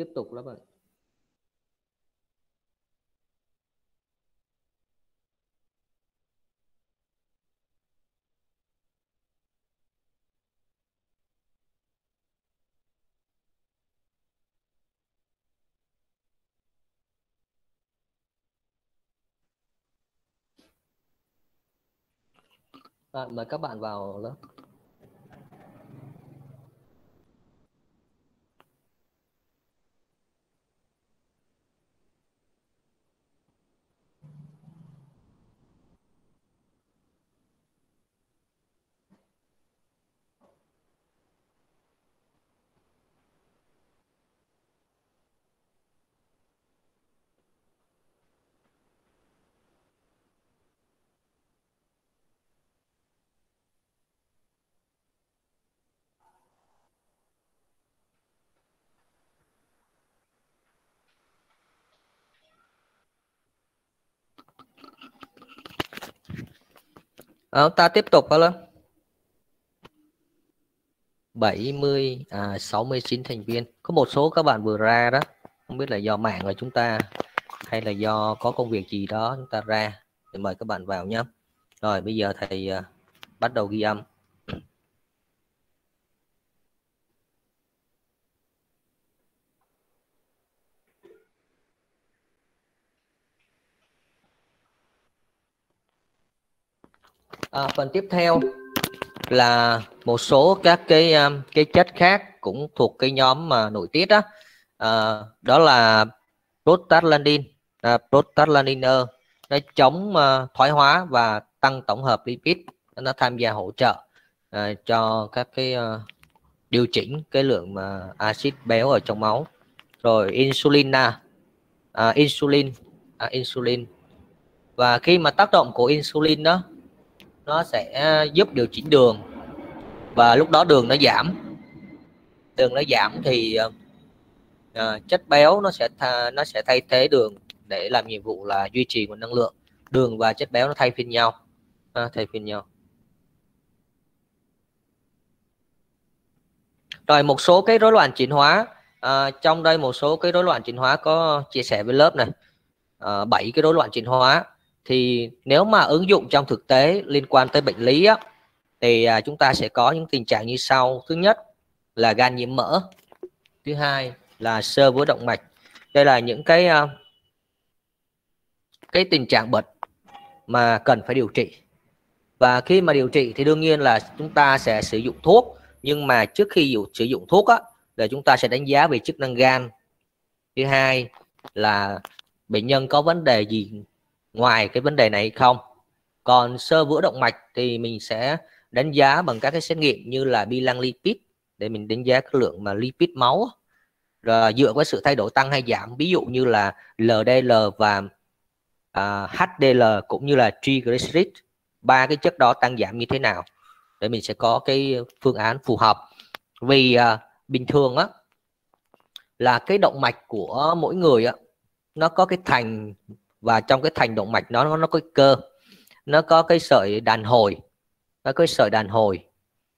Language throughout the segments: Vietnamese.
tiếp tục lắm bạn À, mời các bạn vào lớp. Đó, ta tiếp tục hả lớp 70 à 69 thành viên. Có một số các bạn vừa ra đó. Không biết là do mạng của chúng ta hay là do có công việc gì đó chúng ta ra. Thì mời các bạn vào nhé rồi bây giờ thầy uh, bắt đầu ghi âm. À, phần tiếp theo là một số các cái um, cái chất khác cũng thuộc cái nhóm mà nội tiết đó à, đó là prostaglandin à, prostaglandiner. Nó chống uh, thoái hóa và tăng tổng hợp lipid. Nó tham gia hỗ trợ uh, cho các cái uh, điều chỉnh cái lượng mà axit béo ở trong máu. Rồi insulin uh, insulin. Uh, insulin. Và khi mà tác động của insulin đó nó sẽ à, giúp điều chỉnh đường. Và lúc đó đường nó giảm. Đường nó giảm thì uh, chất béo nó sẽ tha, nó sẽ thay thế đường để làm nhiệm vụ là duy trì nguồn năng lượng. Đường và chất béo nó thay phiên nhau. À, thay phiên nhau. Rồi một số cái rối loạn chuyển hóa. À, trong đây một số cái rối loạn chuyển hóa có chia sẻ với lớp này. À, 7 cái rối loạn chuyển hóa thì nếu mà ứng dụng trong thực tế liên quan tới bệnh lý á, thì à, chúng ta sẽ có những tình trạng như sau. Thứ nhất là gan nhiễm mỡ. Thứ hai là sơ vữa động mạch. Đây là những cái à, cái tình trạng bệnh mà cần phải điều trị. Và khi mà điều trị thì đương nhiên là chúng ta sẽ sử dụng thuốc nhưng mà trước khi sử dụng thuốc á là chúng ta sẽ đánh giá về chức năng gan. Thứ hai là bệnh nhân có vấn đề gì ngoài cái vấn đề này không? Còn sơ vữa động mạch thì mình sẽ đánh giá bằng các cái xét nghiệm như là bi lăng lipid để mình đánh giá cái lượng mà lipid máu rồi dựa vào sự thay đổi tăng hay giảm ví dụ như là LDL và uh, à, HDL cũng như là triglycerid ba cái chất đó tăng giảm như thế nào? Để mình sẽ có cái phương án phù hợp. Vì uh, bình thường á là cái động mạch của mỗi người á nó có cái thành và trong cái thành động mạch nó nó, nó có cơ. Nó có cái sợi đàn hồi. Nó có sợi đàn hồi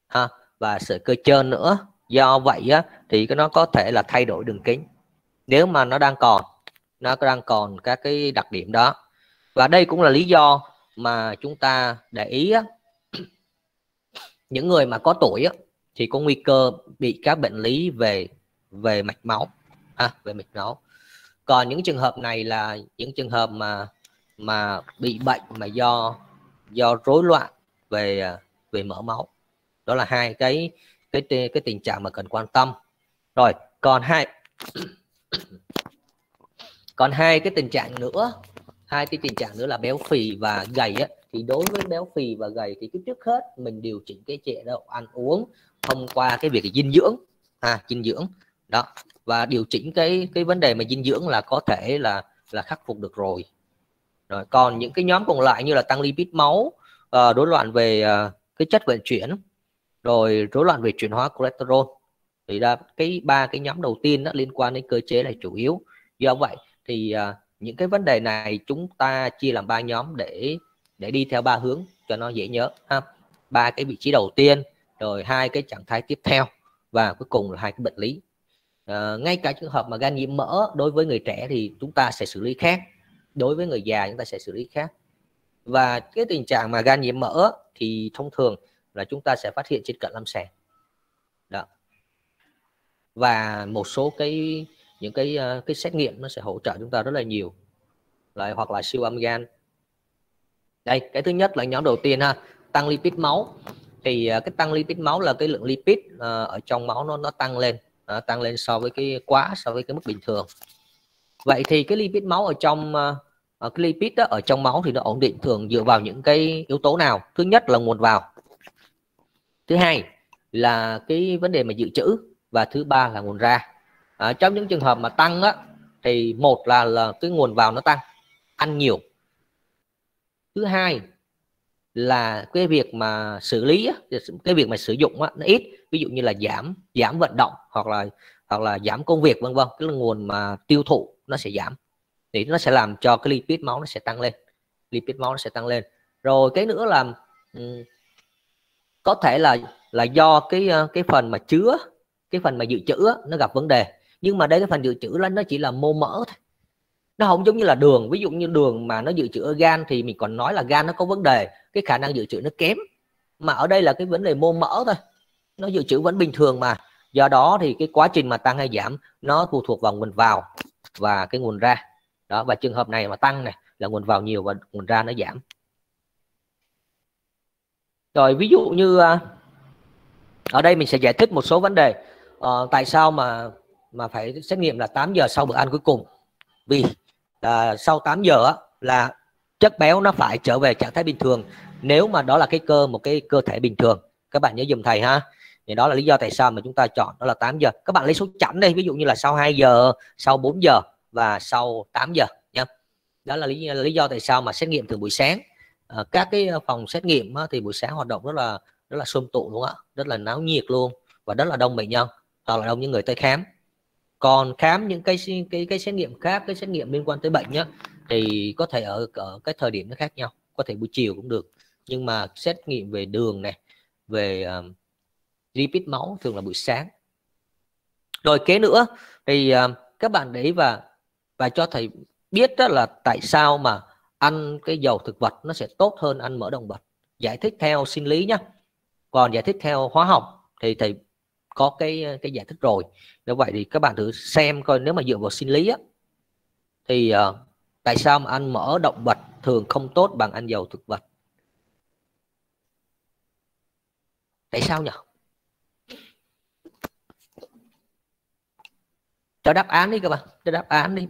ha. Và sợi cơ trơn nữa. Do vậy á thì nó có thể là thay đổi đường kính. Nếu mà nó đang còn nó đang còn các cái đặc điểm đó. Và đây cũng là lý do mà chúng ta để ý á, những người mà có tuổi á, thì có nguy cơ bị các bệnh lý về về mạch máu à, về mạch máu còn những trường hợp này là những trường hợp mà mà bị bệnh mà do do rối loạn về về mỡ máu. Đó là hai cái cái cái tình trạng mà cần quan tâm. Rồi, còn hai còn hai cái tình trạng nữa, hai cái tình trạng nữa là béo phì và gầy á. Thì đối với béo phì và gầy thì cái trước hết mình điều chỉnh cái chế độ ăn uống thông qua cái việc dinh dưỡng. À dinh dưỡng. Đó và điều chỉnh cái cái vấn đề mà dinh dưỡng là có thể là là khắc phục được rồi. Rồi còn những cái nhóm còn lại như là tăng lipid máu uh, rối loạn về uh, cái chất vận chuyển rồi rối loạn về chuyển hóa cholesterol thì ra cái ba cái nhóm đầu tiên đó liên quan đến cơ chế là chủ yếu. Do vậy thì uh, những cái vấn đề này chúng ta chia làm ba nhóm để để đi theo ba hướng cho nó dễ nhớ ha. Ba cái vị trí đầu tiên rồi hai cái trạng thái tiếp theo và cuối cùng là hai cái bệnh lý à, ngay cả trường hợp mà gan nhiễm mỡ đối với người trẻ thì chúng ta sẽ xử lý khác. Đối với người già chúng ta sẽ xử lý khác. Và cái tình trạng mà gan nhiễm mỡ thì thông thường là chúng ta sẽ phát hiện trên cận lâm sàng. Đó. Và một số cái những cái ờ, cái xét nghiệm nó sẽ hỗ trợ chúng ta rất là nhiều. Lại hoặc là siêu âm gan. Đây cái thứ nhất là nhóm đầu tiên ha tăng lipid máu. Thì ờ, cái tăng lipid máu là cái lượng lipid ở trong máu nó nó tăng lên. Ờ, tăng lên so với cái quá so với cái mức bình thường. Vậy thì cái lipid máu ở trong ờ, ờ, cái lipid đó, ở trong máu thì nó ổn định thường dựa vào những cái yếu tố nào? Thứ nhất là nguồn vào. Thứ hai là cái vấn đề mà dự trữ và thứ ba là nguồn ra. À, trong những trường hợp mà tăng á thì một là là cái nguồn vào nó tăng ăn nhiều. Thứ hai là cái việc mà xử lý cái việc mà sử dụng nó ít. Ví dụ như là giảm giảm vận động hoặc là hoặc là giảm công việc, vân vân. Cái nguồn mà tiêu thụ nó sẽ giảm. Thì nó sẽ làm cho cái lipid máu nó sẽ tăng lên. Lipid máu nó sẽ tăng lên. Rồi cái nữa là ừ, có thể là là do cái ờ, cái phần mà chứa, cái phần mà dự trữ nó gặp vấn đề. Nhưng mà đây, cái phần dự trữ là nó chỉ là mô mỡ thôi nó không giống như là đường ví dụ như đường mà nó dự trữ ở gan thì mình còn nói là gan nó có vấn đề cái khả năng dự trữ nó kém. Mà ở đây là cái vấn đề mô mỡ thôi nó dự trữ vẫn bình thường mà. Do đó thì cái quá trình mà tăng hay giảm nó phụ thuộc vào nguồn vào và cái nguồn ra. Đó và trường hợp này mà tăng này là nguồn vào nhiều và nguồn ra nó giảm. Rồi ví dụ như à, ở đây mình sẽ giải thích một số vấn đề. Uh, tại sao mà mà phải xét nghiệm là 8 giờ sau bữa ăn cuối cùng? Vì à, sau 8 giờ á, là chất béo nó phải trở về trạng thái bình thường. Nếu mà đó là cái cơ một cái cơ thể bình thường. Các bạn nhớ dùm thầy ha. Thì đó là lý do tại sao mà chúng ta chọn đó là 8 giờ. Các bạn lấy số chẵn đây ví dụ như là sau 2 giờ sau 4 giờ và sau 8 giờ nhé đó là lý, lý do tại sao mà xét nghiệm từ buổi sáng. À, các cái phòng xét nghiệm á, thì buổi sáng hoạt động rất là rất là xôm tụ luôn á. Rất là náo nhiệt luôn và rất là đông bệnh nhân. Hoặc là đông những người tới khám còn khám những cái cái cái xét nghiệm khác cái xét nghiệm liên quan tới bệnh nhá thì có thể ở ở cái thời điểm nó khác nhau có thể buổi chiều cũng được. Nhưng mà xét nghiệm về đường này về um, lipid máu thường là buổi sáng. Rồi kế nữa thì um, các bạn để và và cho thầy biết đó là tại sao mà ăn cái dầu thực vật nó sẽ tốt hơn ăn mỡ động vật. Giải thích theo sinh lý nhá. Còn giải thích theo hóa học thì thầy có cái cái giải thích rồi. Như vậy thì các bạn thử xem coi nếu mà dựa vào sinh lý á, thì uh, tại sao mà ăn mỡ động vật thường không tốt bằng ăn dầu thực vật? Tại sao nhỉ cho đáp án đi các bạn cho đáp án đi.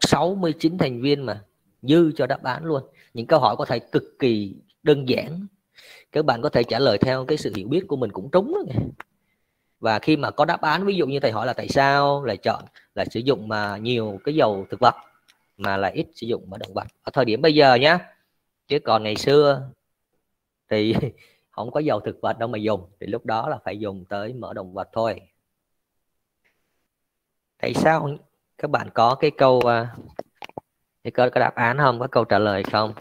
69 thành viên mà dư cho đáp án luôn. Những câu hỏi của thầy cực kỳ đơn giản. Các bạn có thể trả lời theo cái sự hiểu biết của mình cũng trúng đó và khi mà có đáp án ví dụ như thầy hỏi là tại sao lại chọn là sử dụng mà nhiều cái dầu thực vật mà là ít sử dụng mỡ động vật? Ở thời điểm bây giờ nhá chứ còn ngày xưa thì không có dầu thực vật đâu mà dùng thì lúc đó là phải dùng tới mỡ động vật thôi. Tại sao các bạn có cái câu à, cái có, có đáp án không? Có câu trả lời không?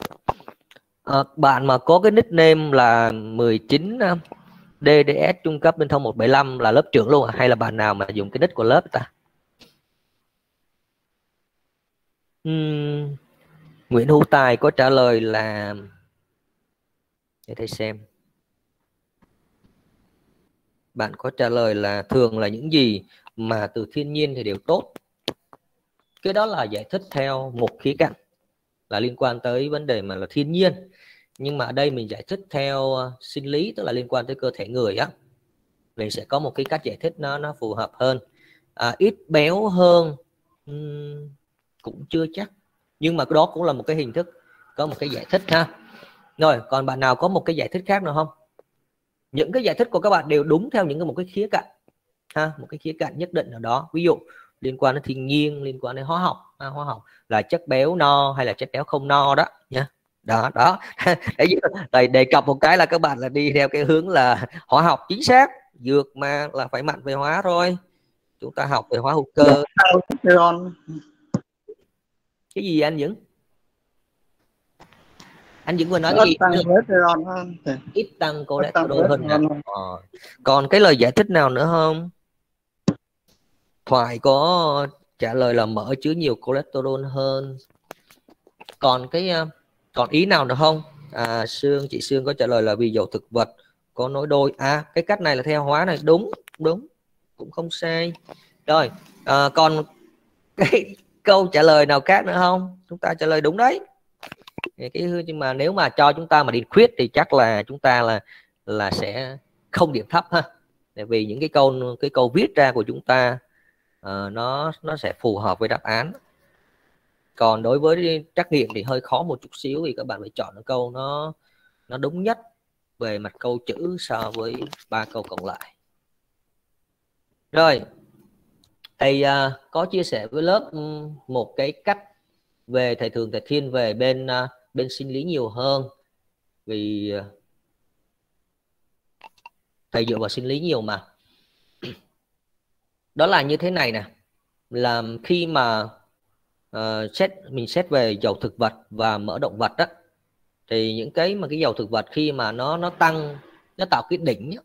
À, bạn mà có cái nickname là 19 DDS trung cấp liên thông 175 là lớp trưởng luôn à? hay là bạn nào mà dùng cái nick của lớp ta? Uhm, Nguyễn Hữu Tài có trả lời là để thầy xem. Bạn có trả lời là thường là những gì mà từ thiên nhiên thì đều tốt. Cái đó là giải thích theo một khía cạnh là liên quan tới vấn đề mà là thiên nhiên nhưng mà ở đây mình giải thích theo ờ, sinh lý tức là liên quan tới cơ thể người á. Mình sẽ có một cái cách giải thích nó nó phù hợp hơn. À, ít béo hơn um, cũng chưa chắc. Nhưng mà đó cũng là một cái hình thức có một cái giải thích ha. Rồi còn bạn nào có một cái giải thích khác nữa không? Những cái giải thích của các bạn đều đúng theo những cái một cái khía cạnh ha một cái khía cạnh nhất định nào đó. Ví dụ liên quan đến thiên nhiên liên quan đến hóa học ha, hóa học là chất béo no hay là chất béo không no đó nha đó đó. Để đề cập một cái là các bạn là đi theo cái hướng là hóa học chính xác dược mà là phải mạnh về hóa thôi. Chúng ta học về hóa hữu cơ. Cái gì anh những anh vẫn vừa nói cái gì ít tăng cholesterol hơn? Ờ. còn cái lời giải thích nào nữa không? Thoại có trả lời là mỡ chứa nhiều cholesterol hơn. Còn cái ờ, còn ý nào nữa không? À, Sương chị Sương có trả lời là vì dầu thực vật có nối đôi. À cái cách này là theo hóa này. Đúng đúng. Cũng không sai. Rồi à, còn cái câu trả lời nào khác nữa không? Chúng ta trả lời đúng đấy. Cái nhưng mà nếu mà cho chúng ta mà đi khuyết thì chắc là chúng ta là là sẽ không điểm thấp ha. Tại vì những cái câu cái câu viết ra của chúng ta uh, nó nó sẽ phù hợp với đáp án còn đối với trắc nghiệm thì hơi khó một chút xíu vì các bạn phải chọn được câu nó nó đúng nhất về mặt câu chữ so với ba câu còn lại. Rồi thầy uh, có chia sẻ với lớp ừ, một cái cách về thầy thường thầy thiên về bên uh, bên sinh lý nhiều hơn vì uh, thầy dựa vào sinh lý nhiều mà. Đó là như thế này nè là khi mà uh, xét mình xét về dầu thực vật và mỡ động vật đó thì những cái mà cái dầu thực vật khi mà nó nó tăng nó tạo cái đỉnh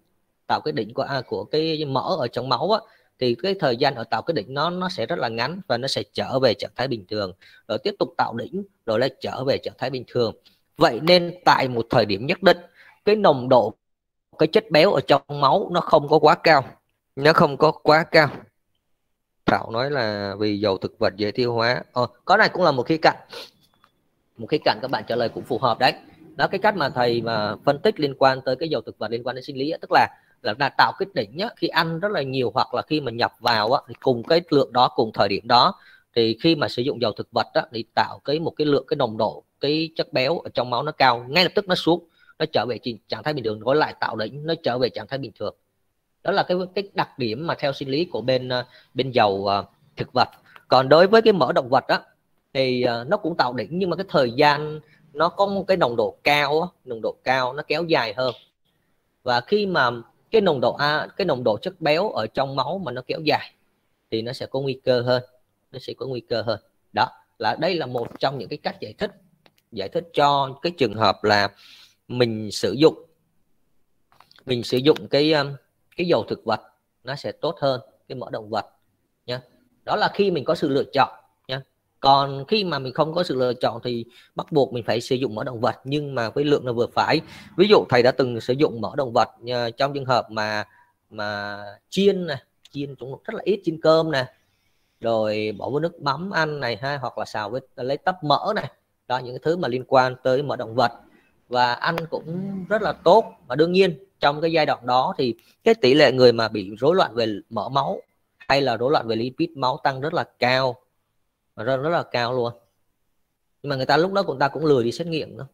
tạo cái đỉnh của à, của cái mỡ ở trong máu á, thì cái thời gian ở tạo cái đỉnh nó nó sẽ rất là ngắn và nó sẽ trở về trạng thái bình thường rồi tiếp tục tạo đỉnh rồi lại trở về trạng thái bình thường. Vậy nên tại một thời điểm nhất định cái nồng độ cái chất béo ở trong máu nó không có quá cao nó không có quá cao. Thảo nói là vì dầu thực vật dễ tiêu hóa. Ờ, có này cũng là một khía cạnh. Một khía cạnh các bạn trả lời cũng phù hợp đấy. Đó cái cách mà thầy mà phân tích liên quan tới cái dầu thực vật liên quan đến sinh lý tức là là, là tạo cái đỉnh nhá. Khi ăn rất là nhiều hoặc là khi mà nhập vào á, thì cùng cái lượng đó cùng thời điểm đó thì khi mà sử dụng dầu thực vật á, thì tạo cái một cái lượng cái nồng độ cái chất béo ở trong máu nó cao ngay lập tức nó xuống nó trở về trạng thái bình thường gói lại tạo đỉnh nó trở về trạng thái bình thường đó là cái cái đặc điểm mà theo sinh lý của bên ờ, bên dầu uh, thực vật. Còn đối với cái mỡ động vật á thì uh, nó cũng tạo đỉnh nhưng mà cái thời gian nó có một cái nồng độ cao á, nồng độ cao nó kéo dài hơn. Và khi mà cái nồng độ a cái nồng độ chất béo ở trong máu mà nó kéo dài thì nó sẽ có nguy cơ hơn nó sẽ có nguy cơ hơn. Đó là đây là một trong những cái cách giải thích giải thích cho cái trường hợp là mình sử dụng mình sử dụng cái cái dầu thực vật nó sẽ tốt hơn cái mỡ động vật nhé đó là khi mình có sự lựa chọn nhé còn khi mà mình không có sự lựa chọn thì bắt buộc mình phải sử dụng mỡ động vật, nhưng mà với lượng là vừa phải. Ví dụ thầy đã từng sử dụng mỡ động vật ờ, trong trường hợp mà mà chiên này chiên cũng rất là ít, chiên cơm nè, rồi bỏ vào nước mắm ăn này ha, hoặc là xào với, lấy tấp mỡ này. Đó, những cái thứ mà liên quan tới mỡ động vật và ăn cũng rất là tốt. Và đương nhiên trong cái giai đoạn đó thì cái tỷ lệ người mà bị rối loạn về mỡ máu hay là rối loạn về lipid máu tăng rất là cao. Và rất, rất là cao luôn. Nhưng mà người ta lúc đó cũng ta cũng lười đi xét nghiệm nữa.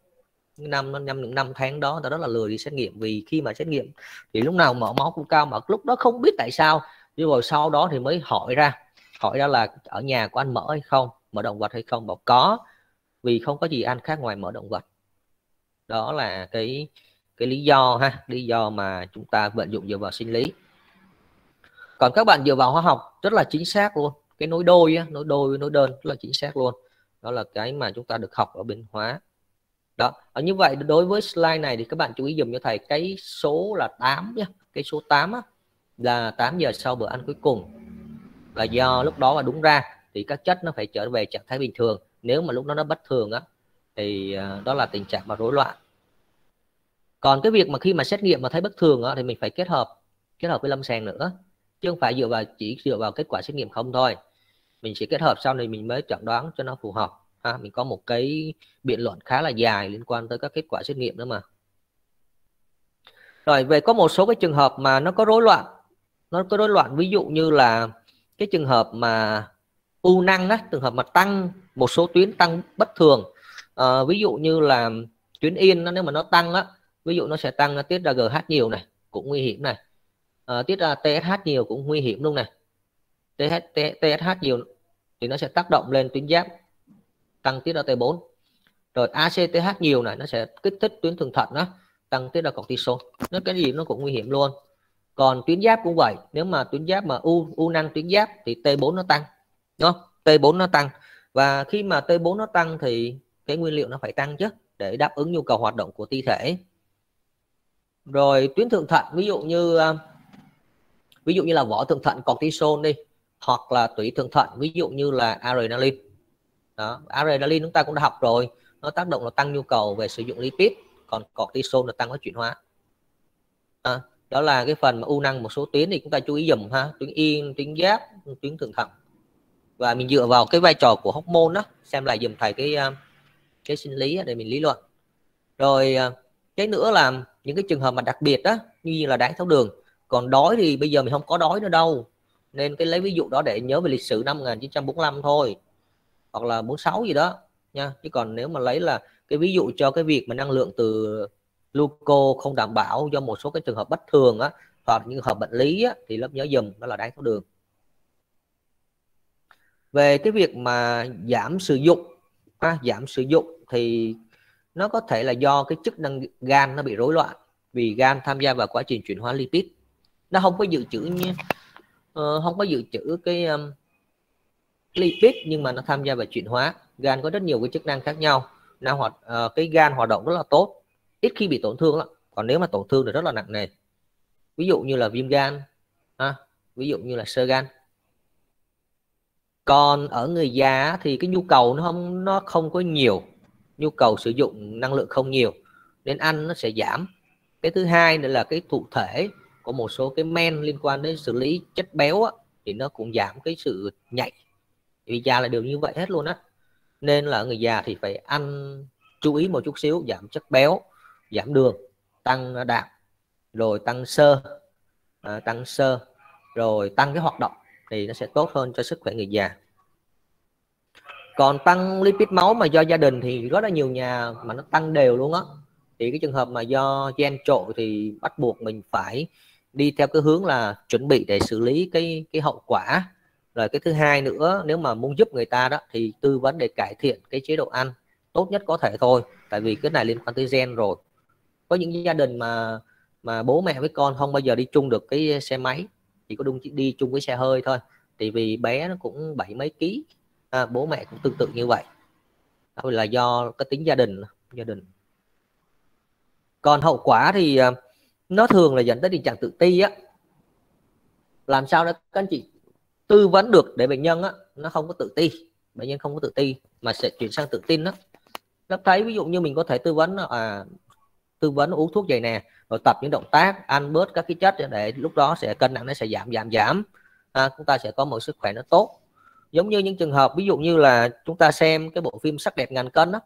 Năm năm những năm tháng đó ta rất là lười đi xét nghiệm. Vì khi mà xét nghiệm thì lúc nào mỡ máu cũng cao mà lúc đó không biết tại sao. Nhưng rồi sau đó thì mới hỏi ra. Hỏi ra là ở nhà có ăn mỡ hay không mỡ động vật hay không? Bảo có. Vì không có gì ăn khác ngoài mỡ động vật đó là cái cái lý do ha lý do mà chúng ta vận dụng dựa vào sinh lý. Còn các bạn dựa vào hóa học rất là chính xác luôn cái nối đôi á, nối đôi nối đơn rất là chính xác luôn. Đó là cái mà chúng ta được học ở bên hóa. Đó ở như vậy đối với slide này thì các bạn chú ý dùng cho thầy cái số là 8 nhé cái số 8 á, là 8 giờ sau bữa ăn cuối cùng. Là do lúc đó mà đúng ra thì các chất nó phải trở về trạng thái bình thường. Nếu mà lúc đó nó bất thường á thì ờ, đó là tình trạng mà rối loạn. Còn cái việc mà khi mà xét nghiệm mà thấy bất thường đó, thì mình phải kết hợp kết hợp với lâm sàng nữa chứ không phải dựa vào chỉ dựa vào kết quả xét nghiệm không thôi. Mình sẽ kết hợp sau này mình mới chẩn đoán cho nó phù hợp. Ha mình có một cái biện luận khá là dài liên quan tới các kết quả xét nghiệm nữa mà. Rồi về có một số cái trường hợp mà nó có rối loạn nó có rối loạn ví dụ như là cái trường hợp mà u năng đó trường hợp mà tăng một số tuyến tăng bất thường à, ví dụ như là tuyến yên nó nếu mà nó tăng á ví dụ nó sẽ tăng à, tiết ra GH nhiều này cũng nguy hiểm này. À, tiết ra TSH nhiều cũng nguy hiểm luôn này. TH, TSH nhiều thì nó sẽ tác động lên tuyến giáp tăng tiết ra T4 rồi ACTH nhiều này nó sẽ kích thích tuyến thượng thận đó tăng tiết ra cortisol. Nó cái gì nó cũng nguy hiểm luôn. Còn tuyến giáp cũng vậy nếu mà tuyến giáp mà u u năng tuyến giáp thì T4 nó tăng đúng không? T4 nó tăng. Và khi mà T4 nó tăng thì cái nguyên liệu nó phải tăng chứ để đáp ứng nhu cầu hoạt động của ti thể. Rồi tuyến thượng thận ví dụ như à, ví dụ như là vỏ thượng thận cortisol đi hoặc là tủy thượng thận ví dụ như là adrenaline. Đó adrenaline chúng ta cũng đã học rồi nó tác động là tăng nhu cầu về sử dụng lipid còn cortisol là tăng cái chuyển hóa. À, đó là cái phần mà u năng một số tuyến thì chúng ta chú ý dùm ha tuyến yên tuyến giáp tuyến thượng thận. Và mình dựa vào cái vai trò của hormone đó xem lại dùm thầy cái à, cái sinh lý để mình lý luận. Rồi à, cái nữa là những cái trường hợp mà đặc biệt đó như là đái tháo đường. Còn đói thì bây giờ mình không có đói nữa đâu. Nên cái lấy ví dụ đó để nhớ về lịch sử năm 1945 thôi. Hoặc là 46 gì đó nha. Chứ còn nếu mà lấy là cái ví dụ cho cái việc mà năng lượng từ gluco không đảm bảo do một số cái trường hợp bất thường á hoặc những hợp bệnh lý á, thì lớp nhớ dùm đó là đái tháo đường. Về cái việc mà giảm sử dụng ha, giảm sử dụng thì nó có thể là do cái chức năng gan nó bị rối loạn vì gan tham gia vào quá trình chuyển hóa lipid. Nó không có dự trữ như uh, ờ, không có dự trữ cái um, lipid nhưng mà nó tham gia vào chuyển hóa. Gan có rất nhiều cái chức năng khác nhau. Nó hoạt uh, cái gan hoạt động rất là tốt. Ít khi bị tổn thương lắm. Còn nếu mà tổn thương thì rất là nặng nề. Ví dụ như là viêm gan ha, ví dụ như là sơ gan. Còn ở người già thì cái nhu cầu nó không nó không có nhiều nhu cầu sử dụng năng lượng không nhiều nên ăn nó sẽ giảm. Cái thứ hai nữa là cái thụ thể của một số cái men liên quan đến xử lý chất béo á, thì nó cũng giảm cái sự nhạy. Vì già là đều như vậy hết luôn á. Nên là người già thì phải ăn chú ý một chút xíu giảm chất béo giảm đường tăng đạm rồi tăng sơ à, tăng sơ rồi tăng cái hoạt động thì nó sẽ tốt hơn cho sức khỏe người già còn tăng lipid máu mà do gia đình thì rất là nhiều nhà mà nó tăng đều luôn á. Thì cái trường hợp mà do gen trội thì bắt buộc mình phải đi theo cái hướng là chuẩn bị để xử lý cái cái hậu quả. Rồi cái thứ hai nữa, nếu mà muốn giúp người ta đó, thì tư vấn để cải thiện cái chế độ ăn tốt nhất có thể thôi. Tại vì cái này liên quan tới gen rồi. Có những gia đình mà mà bố mẹ với con không bao giờ đi chung được cái xe máy chỉ có đúng đi chung với xe hơi thôi. Thì vì bé nó cũng bảy mấy ký à, bố mẹ cũng tương tự như vậy. Đó là do cái tính gia đình gia đình. Còn hậu quả thì à, nó thường là dẫn tới tình trạng tự ti á. Làm sao để các anh chị tư vấn được để bệnh nhân á nó không có tự ti. Bệnh nhân không có tự ti mà sẽ chuyển sang tự tin đó lớp thấy ví dụ như mình có thể tư vấn à tư vấn uống thuốc vậy nè rồi tập những động tác ăn bớt các cái chất để lúc đó sẽ cân nặng nó sẽ giảm giảm giảm. À, chúng ta sẽ có một sức khỏe nó tốt giống như những trường hợp ví dụ như là chúng ta xem cái bộ phim sắc đẹp ngàn cân đó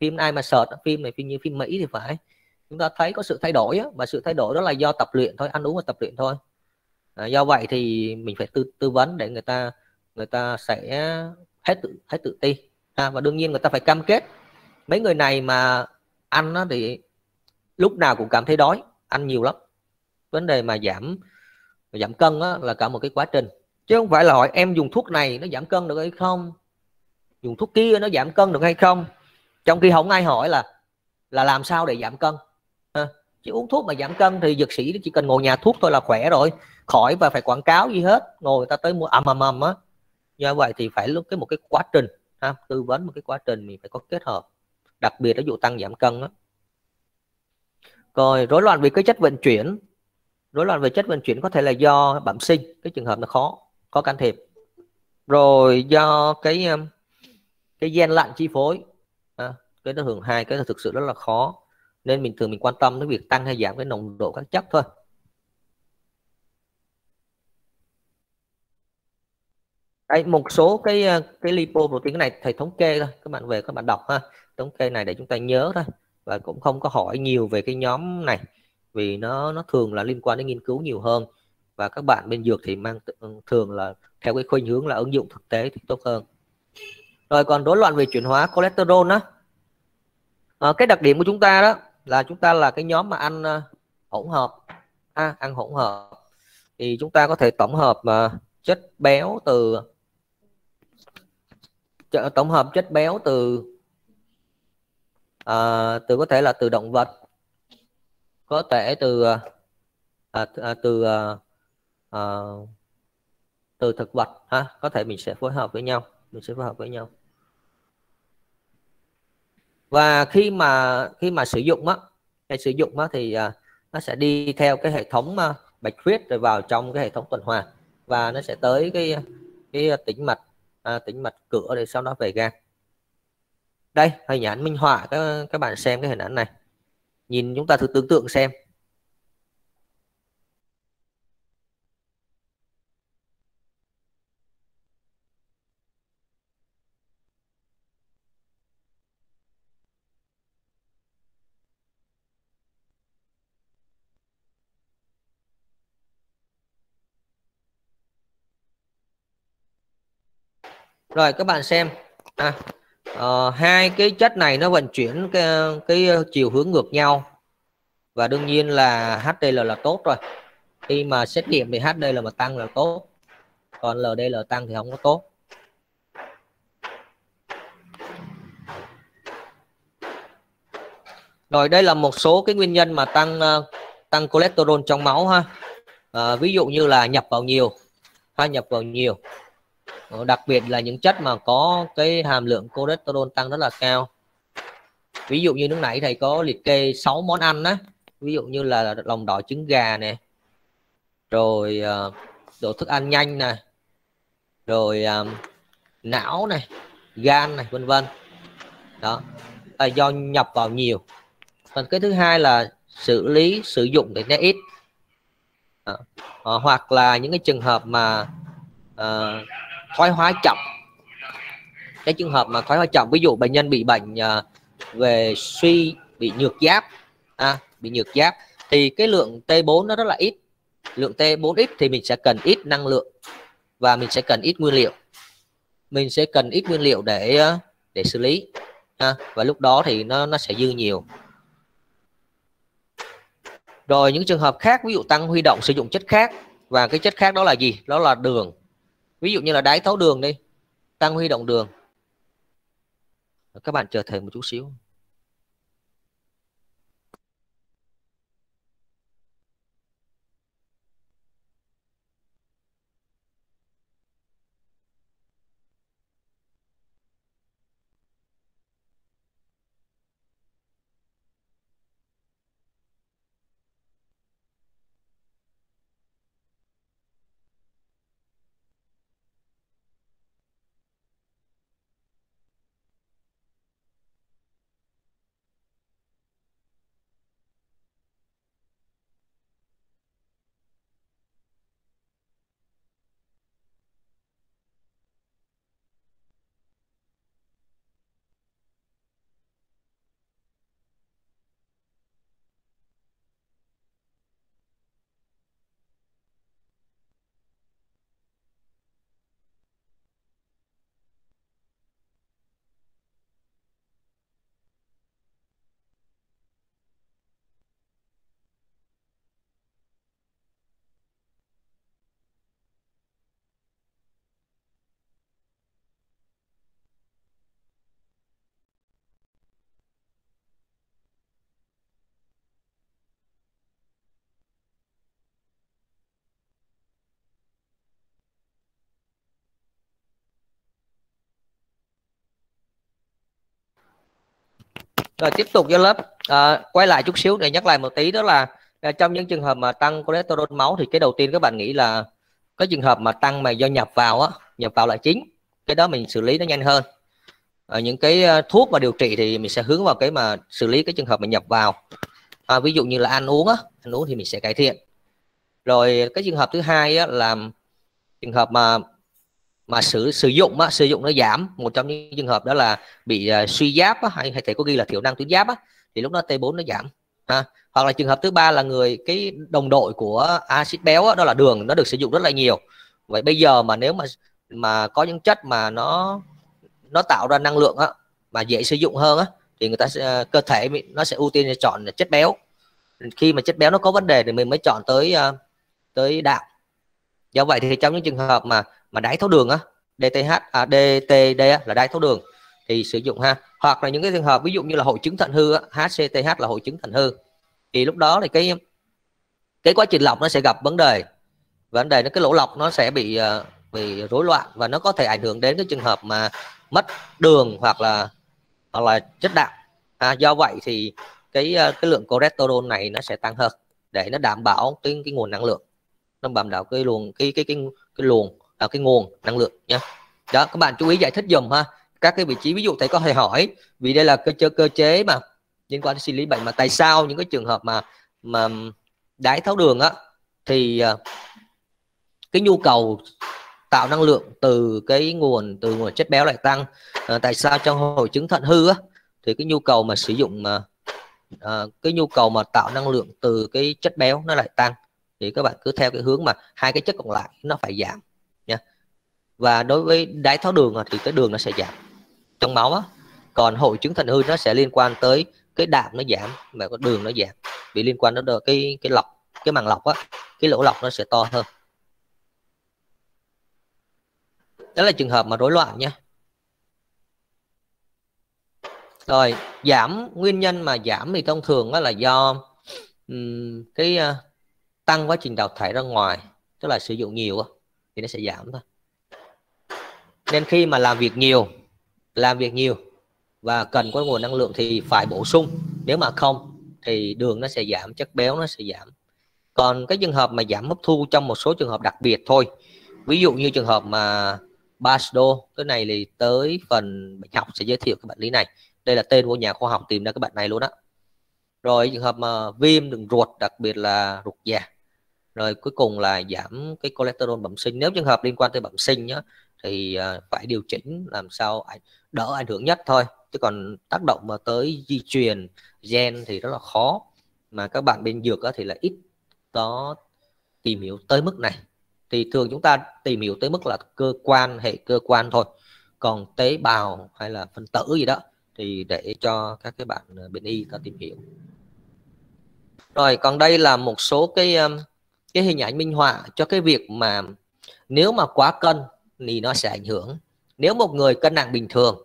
phim ai mà sợ phim này phim như phim mỹ thì phải. Chúng ta thấy có sự thay đổi và sự thay đổi đó là do tập luyện thôi ăn uống và tập luyện thôi. À, do vậy thì mình phải tư tư vấn để người ta người ta sẽ hết tự hết tự ti. À, và đương nhiên người ta phải cam kết. Mấy người này mà ăn nó thì lúc nào cũng cảm thấy đói ăn nhiều lắm. Vấn đề mà giảm giảm cân á, là cả một cái quá trình chứ không phải là hỏi em dùng thuốc này nó giảm cân được hay không? Dùng thuốc kia nó giảm cân được hay không? Trong khi không ai hỏi là là làm sao để giảm cân? Chứ uống thuốc mà giảm cân thì dược sĩ chỉ cần ngồi nhà thuốc thôi là khỏe rồi. Khỏi và phải quảng cáo gì hết. Ngồi ta tới mua ầm ầm ầm á. Do vậy thì phải lúc cái một cái quá trình ha, tư vấn một cái quá trình mình phải có kết hợp. Đặc biệt là dụ tăng giảm cân á. Rồi rối loạn về cái chất vận chuyển. Rối loạn về chất vận chuyển có thể là do bẩm sinh cái trường hợp nó khó có can thiệp. Rồi do cái um, cái gen lặn chi phối à, cái đó thường hai cái là thực sự rất là khó. Nên mình thường mình quan tâm đến việc tăng hay giảm cái nồng độ các chất thôi. Đây, một số cái à, cái lipoprotein cái này thầy thống kê thôi. Các bạn về các bạn đọc ha. Thống kê này để chúng ta nhớ thôi. Và cũng không có hỏi nhiều về cái nhóm này vì nó nó thường là liên quan đến nghiên cứu nhiều hơn và các bạn bên dược thì mang ừ, thường là theo cái khuynh hướng là ứng dụng thực tế thì tốt hơn. Rồi còn rối loạn về chuyển hóa cholesterol đó à, ờ, cái đặc điểm của chúng ta đó là chúng ta là cái nhóm mà ăn uh, hỗn hợp. À, ăn hỗn hợp. Thì chúng ta có thể tổng hợp uh, chất béo từ tổng hợp chất béo từ à, từ có thể là từ động vật có thể từ à, à, từ à, uh, từ thực vật ha có thể mình sẽ phối hợp với nhau. Mình sẽ phối hợp với nhau. Và khi mà khi mà sử dụng á hay sử dụng á thì uh, nó sẽ đi theo cái hệ thống uh, bạch huyết rồi vào trong cái hệ thống tuần hoàn. Và nó sẽ tới cái cái tĩnh mạch à, tĩnh mạch cửa để sau đó về gan. Đây hình ảnh minh họa các các bạn xem cái hình ảnh này. Nhìn chúng ta thử tưởng tượng xem. Rồi các bạn xem. À, uh, hai cái chất này nó vận chuyển cái, cái ờ, chiều hướng ngược nhau. Và đương nhiên là HDL là tốt rồi. Khi mà xét nghiệm thì HDL mà tăng là tốt. Còn LDL tăng thì không có tốt. Rồi đây là một số cái nguyên nhân mà tăng ờ, tăng cholesterol trong máu ha. À, ví dụ như là nhập vào nhiều ha nhập vào nhiều. Ờ, đặc biệt là những chất mà có cái hàm lượng cholesterol tăng rất là cao. Ví dụ như lúc nãy thầy có liệt kê 6 món ăn đó ví dụ như là lòng đỏ trứng gà nè. Rồi ờ, đồ thức ăn nhanh này rồi um, não này gan này vân vân. Đó. Là do nhập vào nhiều. Còn cái thứ hai là xử lý sử dụng để nó ít. À, hoặc là những cái trường hợp mà à, thoái hóa chậm cái trường hợp mà thoái hóa chậm ví dụ bệnh nhân bị bệnh à, về suy bị nhược giáp à, bị nhược giáp thì cái lượng T4 nó rất là ít. Lượng T4 ít thì mình sẽ cần ít năng lượng và mình sẽ cần ít nguyên liệu. Mình sẽ cần ít nguyên liệu để à, để xử lý à, và lúc đó thì nó nó sẽ dư nhiều. Rồi những trường hợp khác ví dụ tăng huy động sử dụng chất khác và cái chất khác đó là gì? Đó là đường ví dụ như là đái tháo đường đi tăng huy động đường. Các bạn chờ thầy một chút xíu. Rồi tiếp tục cho lớp. À, quay lại chút xíu để nhắc lại một tí đó là à, trong những trường hợp mà tăng cholesterol máu thì cái đầu tiên các bạn nghĩ là có trường hợp mà tăng mà do nhập vào á nhập vào là chính cái đó mình xử lý nó nhanh hơn. À, những cái thuốc mà điều trị thì mình sẽ hướng vào cái mà xử lý cái trường hợp mà nhập vào. À, ví dụ như là ăn uống á ăn uống thì mình sẽ cải thiện. Rồi cái trường hợp thứ hai á, là trường hợp mà mà sử sử dụng á, sử dụng nó giảm. Một trong những trường hợp đó là bị uh, suy giáp á, hay hay thầy có ghi là thiểu năng tuyến giáp á, thì lúc đó T4 nó giảm ha. hoặc là trường hợp thứ ba là người cái đồng đội của axit béo á, đó là đường nó được sử dụng rất là nhiều. Vậy bây giờ mà nếu mà mà có những chất mà nó nó tạo ra năng lượng á, mà dễ sử dụng hơn á, thì người ta sẽ, à, cơ thể nó sẽ ưu tiên chọn chất béo. Khi mà chất béo nó có vấn đề thì mình mới chọn tới à, tới đạm. Do vậy thì trong những trường hợp mà mà đái tháo đường á DTH à, DTD á, là đái tháo đường thì sử dụng ha. Hoặc là những cái trường hợp ví dụ như là hội chứng thận hư á, HCTH là hội chứng thận hư. Thì lúc đó thì cái cái quá trình lọc nó sẽ gặp vấn đề. Vấn đề nó cái lỗ lọc nó sẽ bị ờ, bị rối loạn và nó có thể ảnh hưởng đến cái trường hợp mà mất đường hoặc là hoặc là chất đạm. À, do vậy thì cái ờ, cái lượng cholesterol này nó sẽ tăng hơn để nó đảm bảo cái cái nguồn năng lượng. Nó đảm bảo cái luồng cái cái cái cái luồng là cái nguồn năng lượng nhé đó các bạn chú ý giải thích dùm ha. Các cái vị trí ví dụ thầy có thể hỏi vì đây là cơ chế cơ chế mà liên quan đến sinh lý bệnh mà tại sao những cái trường hợp mà mà đái tháo đường á thì à, cái nhu cầu tạo năng lượng từ cái nguồn từ nguồn chất béo lại tăng. À, tại sao trong hội chứng thận hư á thì cái nhu cầu mà sử dụng mà à, cái nhu cầu mà tạo năng lượng từ cái chất béo nó lại tăng. Thì các bạn cứ theo cái hướng mà hai cái chất còn lại nó phải giảm và đối với đái tháo đường thì cái đường nó sẽ giảm. Trong máu á còn hội chứng thận hư nó sẽ liên quan tới cái đạm nó giảm mà cái đường nó giảm. Bị liên quan đến cái cái lọc cái màng lọc á cái lỗ lọc nó sẽ to hơn. Đó là trường hợp mà rối loạn nha. Rồi giảm nguyên nhân mà giảm thì thông thường đó là do um, cái uh, tăng quá trình đào thải ra ngoài tức là sử dụng nhiều thì nó sẽ giảm thôi nên khi mà làm việc nhiều, làm việc nhiều và cần có nguồn năng lượng thì phải bổ sung. Nếu mà không thì đường nó sẽ giảm, chất béo nó sẽ giảm. Còn cái trường hợp mà giảm hấp thu trong một số trường hợp đặc biệt thôi. Ví dụ như trường hợp mà Basdo cái này thì tới phần bệnh học sẽ giới thiệu cái bệnh lý này. Đây là tên của nhà khoa học tìm ra cái bệnh này luôn á. Rồi trường hợp mà viêm đường ruột, đặc biệt là ruột già. Rồi cuối cùng là giảm cái cholesterol bẩm sinh. Nếu trường hợp liên quan tới bẩm sinh nhá thì à, phải điều chỉnh làm sao đỡ ảnh hưởng nhất thôi. Chứ còn tác động mà tới di truyền, gen thì rất là khó. Mà các bạn bên dược thì là ít có tìm hiểu tới mức này. Thì thường chúng ta tìm hiểu tới mức là cơ quan, hệ cơ quan thôi. Còn tế bào hay là phân tử gì đó thì để cho các cái bạn à, bên y ta tìm hiểu. Rồi, còn đây là một số cái à, cái hình ảnh minh họa cho cái việc mà nếu mà quá cân thì nó sẽ ảnh hưởng. Nếu một người cân nặng bình thường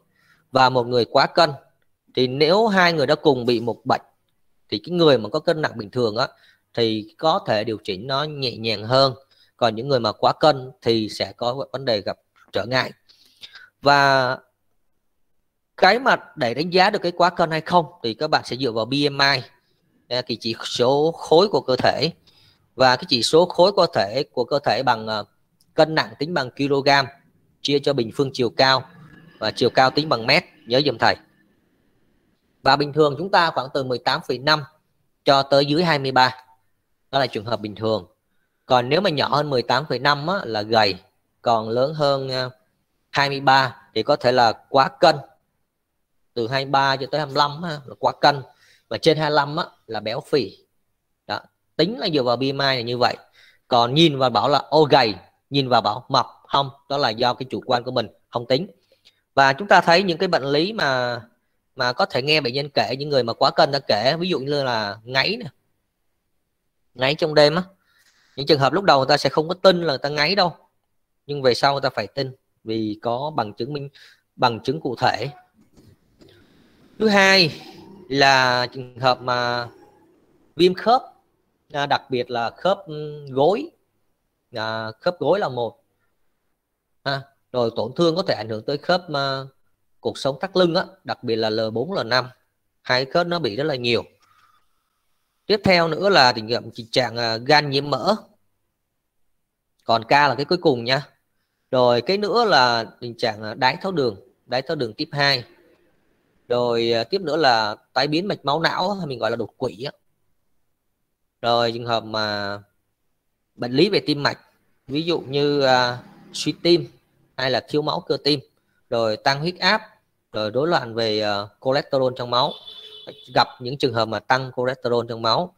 và một người quá cân, thì nếu hai người đó cùng bị một bệnh, thì cái người mà có cân nặng bình thường á, thì có thể điều chỉnh nó nhẹ nhàng hơn. Còn những người mà quá cân thì sẽ có vấn đề gặp trở ngại. Và cái mà để đánh giá được cái quá cân hay không, thì các bạn sẽ dựa vào BMI à, cái chỉ số khối của cơ thể. Và cái chỉ số khối cơ thể, của cơ thể bằng à, cân nặng tính bằng kg chia cho bình phương chiều cao và chiều cao tính bằng mét. Nhớ dùm thầy. Và bình thường chúng ta khoảng từ 18,5 cho tới dưới 23 đó là trường hợp bình thường. Còn nếu mà nhỏ hơn 18,5 là gầy. Còn lớn hơn ờ, 23 thì có thể là quá cân. Từ 23 cho tới 25 á, là quá cân. Và trên 25 á, là béo phì. Đó. tính là dựa vào BMI là như vậy. Còn nhìn và bảo là ô gầy nhìn vào bảo mập không? Đó là do cái chủ quan của mình, không tính. Và chúng ta thấy những cái bệnh lý mà mà có thể nghe bệnh nhân kể, những người mà quá cân đã kể, ví dụ như là ngáy nè. Ngáy trong đêm á. Những trường hợp lúc đầu người ta sẽ không có tin là người ta ngáy đâu, nhưng về sau người ta phải tin vì có bằng chứng minh, bằng chứng cụ thể. Thứ hai là trường hợp mà viêm khớp à, đặc biệt là khớp gối à, khớp gối là một. À, rồi tổn thương có thể ảnh hưởng tới khớp uh, cuộc sống thắt lưng á đặc biệt là L4 L5 hai khớp nó bị rất là nhiều. Tiếp theo nữa là tình trạng tình trạng gan nhiễm mỡ. Còn K là cái cuối cùng nha. Rồi cái nữa là tình trạng à, đái tháo đường đái tháo đường tiếp 2 rồi tiếp nữa là tái biến mạch máu não mình gọi là đột quỵ rồi trường hợp mà bệnh lý về tim mạch ví dụ như uh, suy tim hay là thiếu máu cơ tim rồi tăng huyết áp rồi rối loạn về uh, cholesterol trong máu gặp những trường hợp mà tăng cholesterol trong máu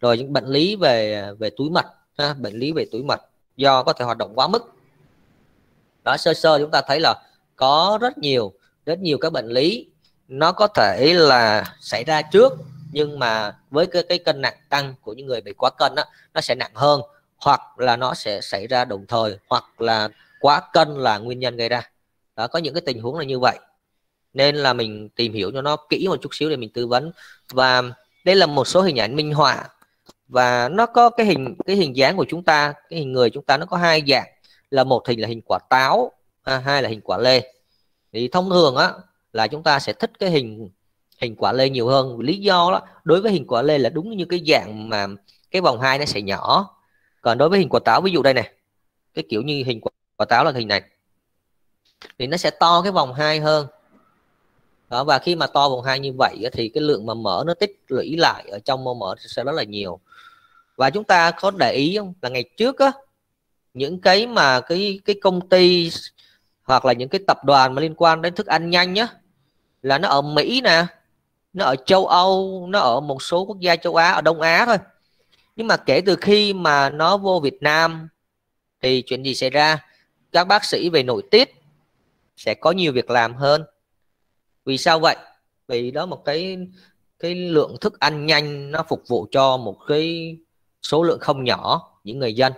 rồi những bệnh lý về à, về túi mật ha, bệnh lý về túi mật do có thể hoạt động quá mức. Đó sơ sơ chúng ta thấy là có rất nhiều rất nhiều các bệnh lý nó có thể là xảy ra trước nhưng mà với cái, cái cân nặng tăng của những người bị quá cân đó, nó sẽ nặng hơn hoặc là nó sẽ xảy ra đồng thời hoặc là quá cân là nguyên nhân gây ra. Đó có những cái tình huống là như vậy. Nên là mình tìm hiểu cho nó kỹ một chút xíu để mình tư vấn. Và đây là một số hình ảnh minh họa. Và nó có cái hình cái hình dáng của chúng ta cái hình người chúng ta nó có hai dạng. Là một hình là hình quả táo à, hai là hình quả lê. Thì thông thường á là chúng ta sẽ thích cái hình hình quả lê nhiều hơn. Lý do đó đối với hình quả lê là đúng như cái dạng mà cái vòng hai nó sẽ nhỏ còn đối với hình quả táo, ví dụ đây này, cái kiểu như hình quả quả táo là hình này, thì nó sẽ to cái vòng hai hơn. Đó, và khi mà to vòng hai như vậy thì cái lượng mà mỡ nó tích lũy lại ở trong mô mỡ sẽ rất là nhiều. Và chúng ta có để ý không? Là ngày trước á, những cái mà cái cái công ty hoặc là những cái tập đoàn mà liên quan đến thức ăn nhanh nhá là nó ở Mỹ nè, nó ở châu Âu, nó ở một số quốc gia châu Á, ở Đông Á thôi nhưng mà kể từ khi mà nó vô Việt Nam thì chuyện gì xảy ra? Các bác sĩ về nội tiết sẽ có nhiều việc làm hơn. Vì sao vậy? Vì đó một cái cái lượng thức ăn nhanh nó phục vụ cho một cái số lượng không nhỏ những người dân.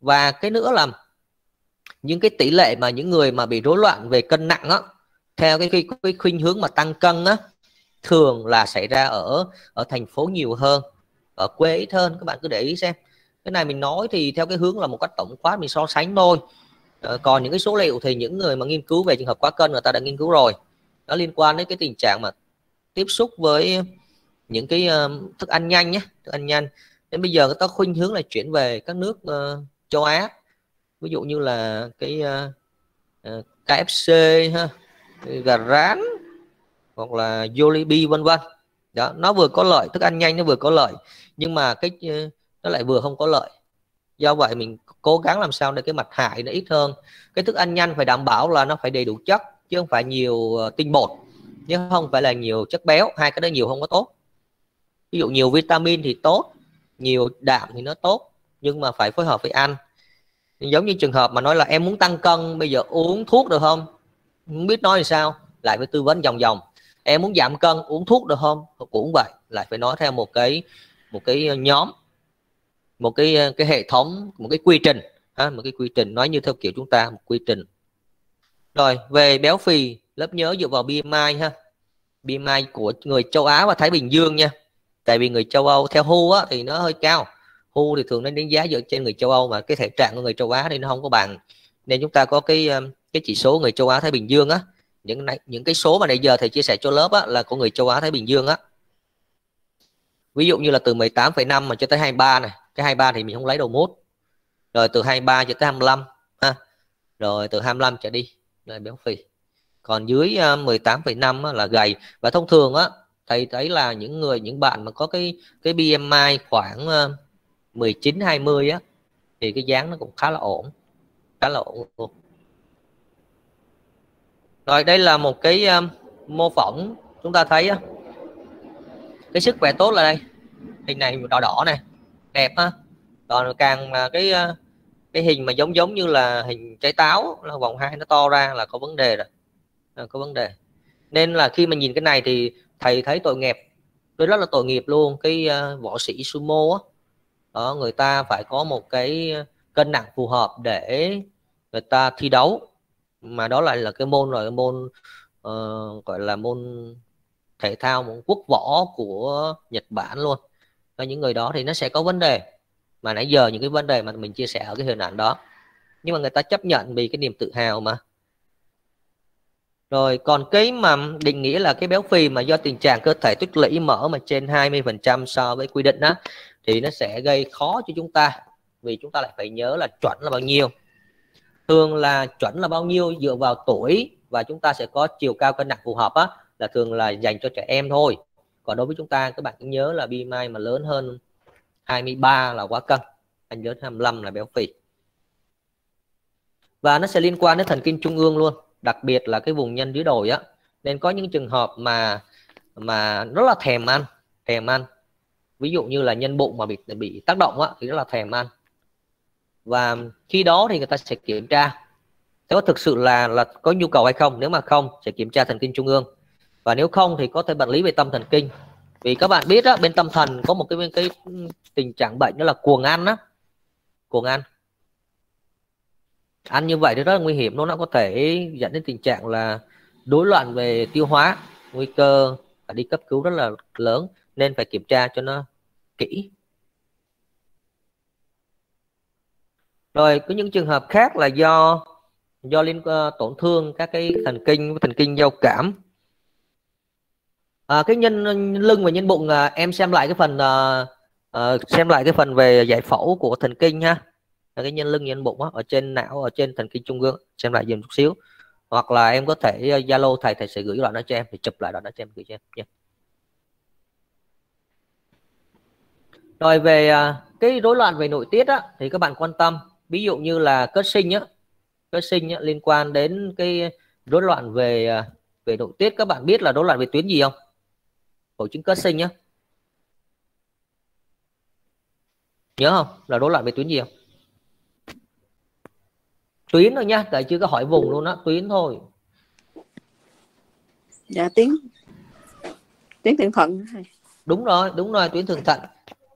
Và cái nữa là những cái tỷ lệ mà những người mà bị rối loạn về cân nặng á theo cái, cái, cái khuynh hướng mà tăng cân á thường là xảy ra ở ở thành phố nhiều hơn ở quê ít hơn các bạn cứ để ý xem. Cái này mình nói thì theo cái hướng là một cách tổng quát mình so sánh thôi. À, còn những cái số liệu thì những người mà nghiên cứu về trường hợp quá cân người ta đã nghiên cứu rồi. Nó liên quan đến cái tình trạng mà tiếp xúc với những cái uh, thức ăn nhanh nhé thức ăn nhanh. Nên bây giờ người ta khuynh hướng là chuyển về các nước uh, châu Á. Ví dụ như là cái uh, uh, KFC ha gà rán hoặc là Jollibee vân vân đó, nó vừa có lợi, thức ăn nhanh nó vừa có lợi, nhưng mà cái ờ, nó lại vừa không có lợi. Do vậy mình cố gắng làm sao để cái mặt hại nó ít hơn. Cái thức ăn nhanh phải đảm bảo là nó phải đầy đủ chất, chứ không phải nhiều ờ, tinh bột. Chứ không phải là nhiều chất béo, hai cái đó nhiều không có tốt. Ví dụ nhiều vitamin thì tốt, nhiều đạm thì nó tốt, nhưng mà phải phối hợp với ăn. Giống như trường hợp mà nói là em muốn tăng cân, bây giờ uống thuốc được không? Không biết nói thì sao, lại phải tư vấn vòng vòng em muốn giảm cân uống thuốc được không? Cũng vậy lại phải nói theo một cái một cái nhóm một cái cái hệ thống một cái quy trình ha, một cái quy trình nói như theo kiểu chúng ta một quy trình. Rồi về béo phì lớp nhớ dựa vào BMI ha. BMI của người châu Á và Thái Bình Dương nha. Tại vì người châu Âu theo HU á, thì nó hơi cao. HU thì thường nó đánh giá dựa trên người châu Âu mà cái thể trạng của người châu Á thì nó không có bằng. Nên chúng ta có cái um, cái chỉ số người châu Á Thái Bình Dương á những những cái số mà nãy giờ thầy chia sẻ cho lớp á, là của người châu Á Thái Bình Dương á. Ví dụ như là từ 18,5 mà cho tới 23 này cái 23 thì mình không lấy đầu mốt rồi từ 23 cho tới 25 ha. Rồi từ 25 trở đi là béo phì. Còn dưới ờ, 18,5 là gầy. Và thông thường á thầy thấy là những người những bạn mà có cái cái BMI khoảng ờ, 19 20 á thì cái dáng nó cũng khá là ổn khá là ổn luôn rồi đây là một cái um, mô phỏng chúng ta thấy uh, cái sức khỏe tốt là đây. Hình này đỏ đỏ này đẹp ha. Còn càng là cái uh, cái hình mà giống giống như là hình trái táo là vòng hai nó to ra là có vấn đề rồi. À, có vấn đề. Nên là khi mà nhìn cái này thì thầy thấy tội nghiệp. Tôi rất là tội nghiệp luôn cái uh, võ sĩ sumo á. Đó người ta phải có một cái uh, cân nặng phù hợp để người ta thi đấu mà đó lại là cái môn rồi môn uh, gọi là môn thể thao môn quốc võ của Nhật Bản luôn. Và những người đó thì nó sẽ có vấn đề. Mà nãy giờ những cái vấn đề mà mình chia sẻ ở cái hình ảnh đó. Nhưng mà người ta chấp nhận vì cái niềm tự hào mà. Rồi còn cái mà định nghĩa là cái béo phì mà do tình trạng cơ thể tích lũy mỡ mà trên 20% so với quy định đó thì nó sẽ gây khó cho chúng ta. Vì chúng ta lại phải nhớ là chuẩn là bao nhiêu thường là chuẩn là bao nhiêu dựa vào tuổi và chúng ta sẽ có chiều cao cân nặng phù hợp á, là thường là dành cho trẻ em thôi. Còn đối với chúng ta, các bạn nhớ là BMI mà lớn hơn 23 là quá cân, anh nhớ 25 là béo phì. Và nó sẽ liên quan đến thần kinh trung ương luôn, đặc biệt là cái vùng nhân dưới đồi á. Nên có những trường hợp mà mà rất là thèm ăn thèm ăn. Ví dụ như là nhân bụng mà bị bị tác động á, thì rất là thèm ăn và khi đó thì người ta sẽ kiểm tra thế có thực sự là là có nhu cầu hay không. Nếu mà không, sẽ kiểm tra thần kinh trung ương. Và nếu không thì có thể bệnh lý về tâm thần kinh. Vì các bạn biết đó bên tâm thần có một cái cái tình trạng bệnh đó là cuồng ăn đó cuồng ăn. Ăn như vậy thì rất là nguy hiểm. Nó nó có thể dẫn đến tình trạng là rối loạn về tiêu hóa, nguy cơ phải đi cấp cứu rất là lớn. Nên phải kiểm tra cho nó kỹ. Rồi có những trường hợp khác là do do liên uh, tổn thương các cái thần kinh thần kinh giao cảm. À, cái nhân lưng và nhân bụng à, em xem lại cái phần à, à, xem lại cái phần về giải phẫu của thần kinh ha. Là cái nhân lưng nhân bụng á, ở trên não ở trên thần kinh trung ương. Xem lại dùm chút xíu. Hoặc là em có thể zalo thầy thầy sẽ gửi đoạn đó cho em. Thì chụp lại đoạn đó cho em gửi cho em nhé rồi về à, cái rối loạn về nội tiết á, thì các bạn quan tâm ví dụ như là cơ sinh á cơ sinh á, liên quan đến cái rối loạn về ờ, về nội tiết các bạn biết là rối loạn về tuyến gì không? Hội chứng cơ sinh á. Nhớ không? Là rối loạn về tuyến gì không? Tuyến thôi nhá tại chưa có hỏi vùng luôn á tuyến thôi. Dạ tuyến. Tuyến thượng thận đúng rồi đúng rồi tuyến thượng thận.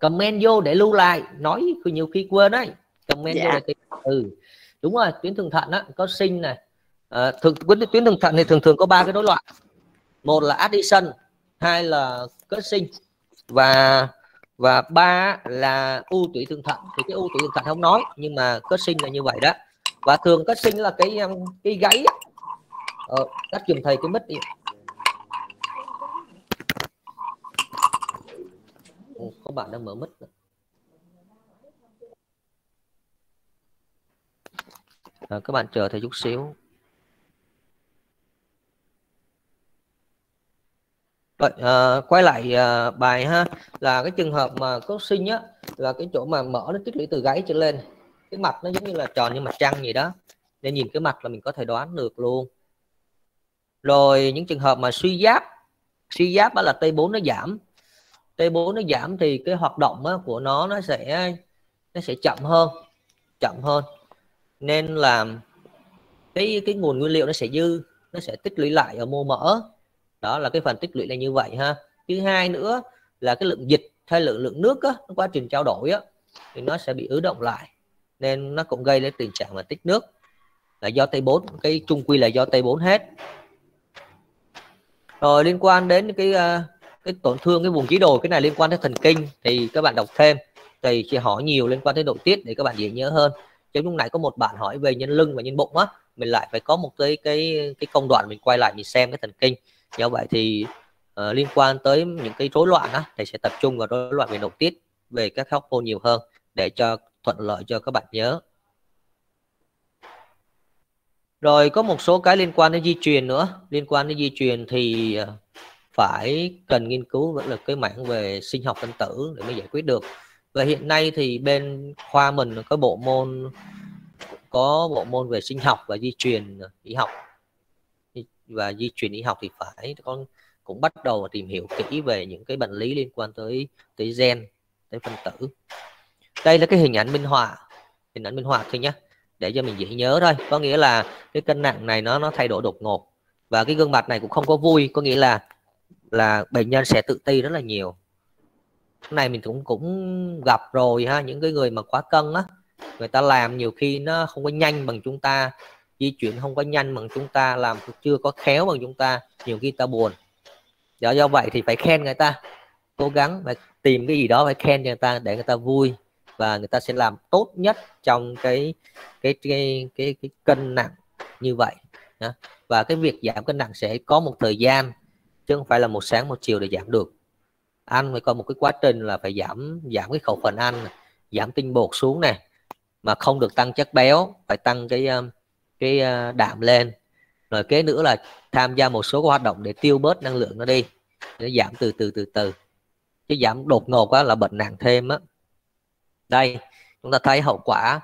Comment vô để lưu lại nói nhiều khi quên đấy comment dạ. để ừ đúng rồi tuyến thượng thận á có sinh này. À, thường tuyến thượng thận thì thường thường có ba cái rối loạn. Một là Addison hai là cất sinh và và ba là u tủy thượng thận. Thì cái u tủy thượng thận không nói nhưng mà cất sinh là như vậy đó. Và thường cất sinh là cái um, cái gáy ờ, các trường thầy cái mất đi có bạn đang mở mất à, các bạn chờ thầy chút xíu. Rồi, à, ờ, quay lại à, bài ha là cái trường hợp mà có sinh á là cái chỗ mà mở nó tích lũy từ gáy trở lên. Cái mặt nó giống như là tròn như mặt trăng gì đó. Nên nhìn cái mặt là mình có thể đoán được luôn. Rồi những trường hợp mà suy giáp suy giáp đó là T4 nó giảm. T4 nó giảm thì cái hoạt động á của nó nó sẽ nó sẽ chậm hơn chậm hơn nên là cái cái nguồn nguyên liệu nó sẽ dư nó sẽ tích lũy lại ở mô mỡ. Đó là cái phần tích lũy là như vậy ha. Thứ hai nữa là cái lượng dịch hay lượng lượng nước á, quá trình trao đổi á, thì nó sẽ bị ứ động lại. Nên nó cũng gây đến tình trạng mà tích nước. Là do T4 cái trung quy là do T4 hết. Rồi liên quan đến cái ờ, cái tổn thương cái vùng trí đồ cái này liên quan đến thần kinh thì các bạn đọc thêm. Thì sẽ hỏi nhiều liên quan tới nội tiết để các bạn dễ nhớ hơn giống lúc này có một bạn hỏi về nhân lưng và nhân bụng á mình lại phải có một cái cái cái công đoạn mình quay lại mình xem cái thần kinh. Do vậy thì uh, liên quan tới những cái rối loạn á thì sẽ tập trung vào rối loạn về nội tiết về các hormone nhiều hơn để cho thuận lợi cho các bạn nhớ. Rồi có một số cái liên quan đến di truyền nữa. Liên quan đến di truyền thì ờ, phải cần nghiên cứu vẫn là cái mảng về sinh học phân tử để mới giải quyết được và hiện nay thì bên khoa mình có bộ môn, có bộ môn về sinh học và di truyền y học. Và di truyền y học thì phải, con cũng bắt đầu tìm hiểu kỹ về những cái bệnh lý liên quan tới tới gen, tới phân tử. Đây là cái hình ảnh minh họa, hình ảnh minh họa thôi nhé để cho mình dễ nhớ thôi. Có nghĩa là cái cân nặng này nó nó thay đổi đột ngột. Và cái gương mặt này cũng không có vui, có nghĩa là là bệnh nhân sẽ tự ti rất là nhiều cái này mình cũng cũng gặp rồi ha những cái người mà quá cân á người ta làm nhiều khi nó không có nhanh bằng chúng ta di chuyển không có nhanh bằng chúng ta làm chưa có khéo bằng chúng ta nhiều khi ta buồn. Do do vậy thì phải khen người ta cố gắng phải tìm cái gì đó phải khen cho người ta để người ta vui và người ta sẽ làm tốt nhất trong cái cái cái cái, cái cân nặng như vậy và cái việc giảm cân nặng sẽ có một thời gian chứ không phải là một sáng một chiều để giảm được ăn phải có một cái quá trình là phải giảm giảm cái khẩu phần ăn này, giảm tinh bột xuống này, mà không được tăng chất béo, phải tăng cái um, cái uh, đạm lên. Rồi kế nữa là tham gia một số hoạt động để tiêu bớt năng lượng nó đi, để giảm từ từ từ từ. Chứ giảm đột ngột quá là bệnh nặng thêm á. Đây, chúng ta thấy hậu quả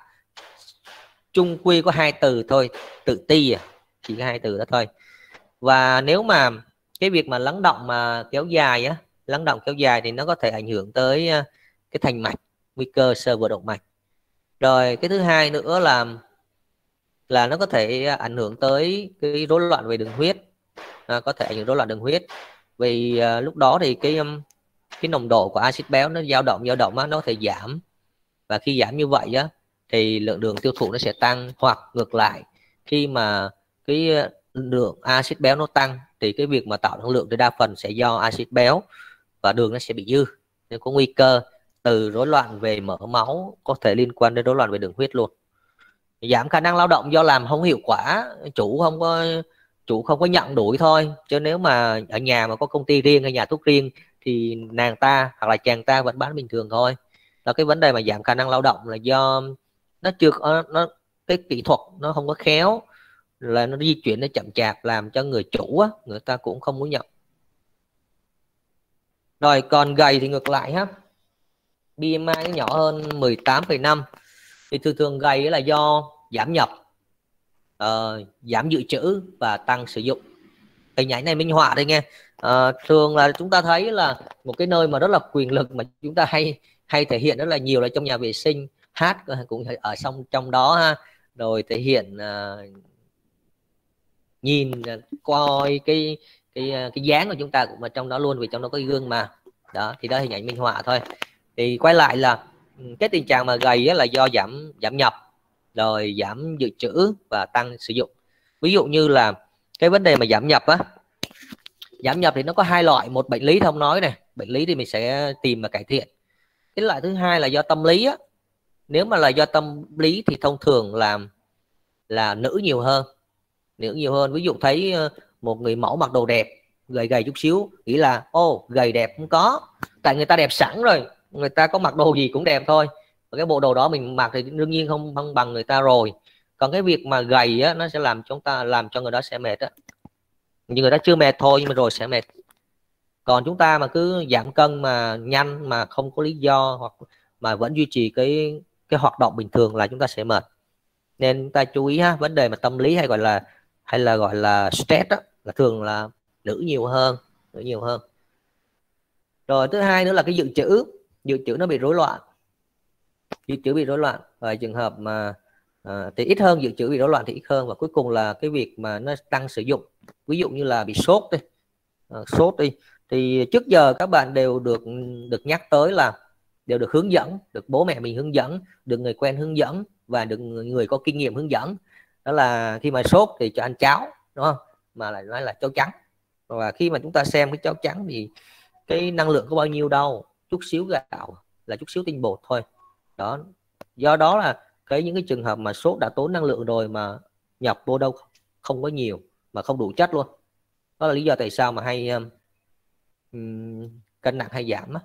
chung quy có hai từ thôi, tự ti à chỉ hai từ đó thôi. Và nếu mà cái việc mà lắng động mà kéo dài á lắng động kéo dài thì nó có thể ảnh hưởng tới ờ, cái thành mạch nguy cơ sơ vữa động mạch. Rồi cái thứ hai nữa là là nó có thể ờ, ảnh hưởng tới cái rối loạn về đường huyết à, có thể ảnh hưởng rối loạn đường huyết. Vì à, lúc đó thì cái cái nồng độ của axit béo nó dao động dao động á, nó có thể giảm. Và khi giảm như vậy á thì lượng đường tiêu thụ nó sẽ tăng hoặc ngược lại. Khi mà cái lượng axit béo nó tăng thì cái việc mà tạo năng lượng thì đa phần sẽ do axit béo và đường nó sẽ bị dư. Nên có nguy cơ từ rối loạn về mỡ máu có thể liên quan đến rối loạn về đường huyết luôn. Giảm khả năng lao động do làm không hiệu quả chủ không có chủ không có nhận đuổi thôi. Chứ nếu mà ở nhà mà có công ty riêng hay nhà thuốc riêng thì nàng ta hoặc là chàng ta vẫn bán bình thường thôi. Là cái vấn đề mà giảm khả năng lao động là do nó chưa có nó cái kỹ thuật nó không có khéo là nó di chuyển nó chậm chạp làm cho người chủ á, người ta cũng không muốn nhận rồi còn gầy thì ngược lại ha. BMI nó nhỏ hơn 18,5 thì thường thường gầy là do giảm nhập uh, giảm dự trữ và tăng sử dụng. Hình ảnh này minh họa đây nghe. Uh, thường là chúng ta thấy là một cái nơi mà rất là quyền lực mà chúng ta hay hay thể hiện rất là nhiều là trong nhà vệ sinh. Hát cũng ở trong trong đó ha. Rồi thể hiện uh, nhìn coi cái cái ờ, cái dáng của chúng ta cũng ở trong đó luôn, vì trong đó có gương mà. Đó, thì đó hình ảnh minh họa thôi. Thì quay lại là ừ, cái tình trạng mà gầy là do giảm giảm nhập, rồi giảm dự trữ và tăng sử dụng. Ví dụ như là cái vấn đề mà giảm nhập á, giảm nhập thì nó có hai loại, một bệnh lý thông nói này, bệnh lý thì mình sẽ tìm và cải thiện. Cái loại thứ hai là do tâm lý á. Nếu mà là do tâm lý thì thông thường là là nữ nhiều hơn, nữ nhiều hơn. Ví dụ thấy ờ, một người mẫu mặc đồ đẹp, gầy gầy chút xíu, nghĩ là, ô, gầy đẹp không có, tại người ta đẹp sẵn rồi, người ta có mặc đồ gì cũng đẹp thôi. Và cái bộ đồ đó mình mặc thì đương nhiên không không bằng người ta rồi. Còn cái việc mà gầy á, nó sẽ làm chúng ta, làm cho người đó sẽ mệt á. Nhưng người ta chưa mệt thôi, nhưng mà rồi sẽ mệt. Còn chúng ta mà cứ giảm cân mà nhanh mà không có lý do hoặc mà vẫn duy trì cái cái hoạt động bình thường là chúng ta sẽ mệt. Nên chúng ta chú ý ha, vấn đề mà tâm lý hay gọi là, hay là gọi là stress đó là thường là nữ nhiều hơn nữ nhiều hơn. Rồi thứ hai nữa là cái dự trữ dự trữ nó bị rối loạn. Dự trữ bị rối loạn và trường hợp mà à, thì ít hơn dự trữ bị rối loạn thì ít hơn. Và cuối cùng là cái việc mà nó tăng sử dụng ví dụ như là bị sốt đi à, sốt đi. Thì trước giờ các bạn đều được được nhắc tới là đều được hướng dẫn được bố mẹ mình hướng dẫn được người quen hướng dẫn và được người, người có kinh nghiệm hướng dẫn. Đó là khi mà sốt thì cho ăn cháo đúng không? Mà lại nói là cháo trắng. Và khi mà chúng ta xem cái cháo trắng thì cái năng lượng có bao nhiêu đâu chút xíu gạo là chút xíu tinh bột thôi. Đó do đó là cái những cái trường hợp mà sốt đã tốn năng lượng rồi mà nhập vô đâu không có nhiều mà không đủ chất luôn. Đó là lý do tại sao mà hay um, cân nặng hay giảm á.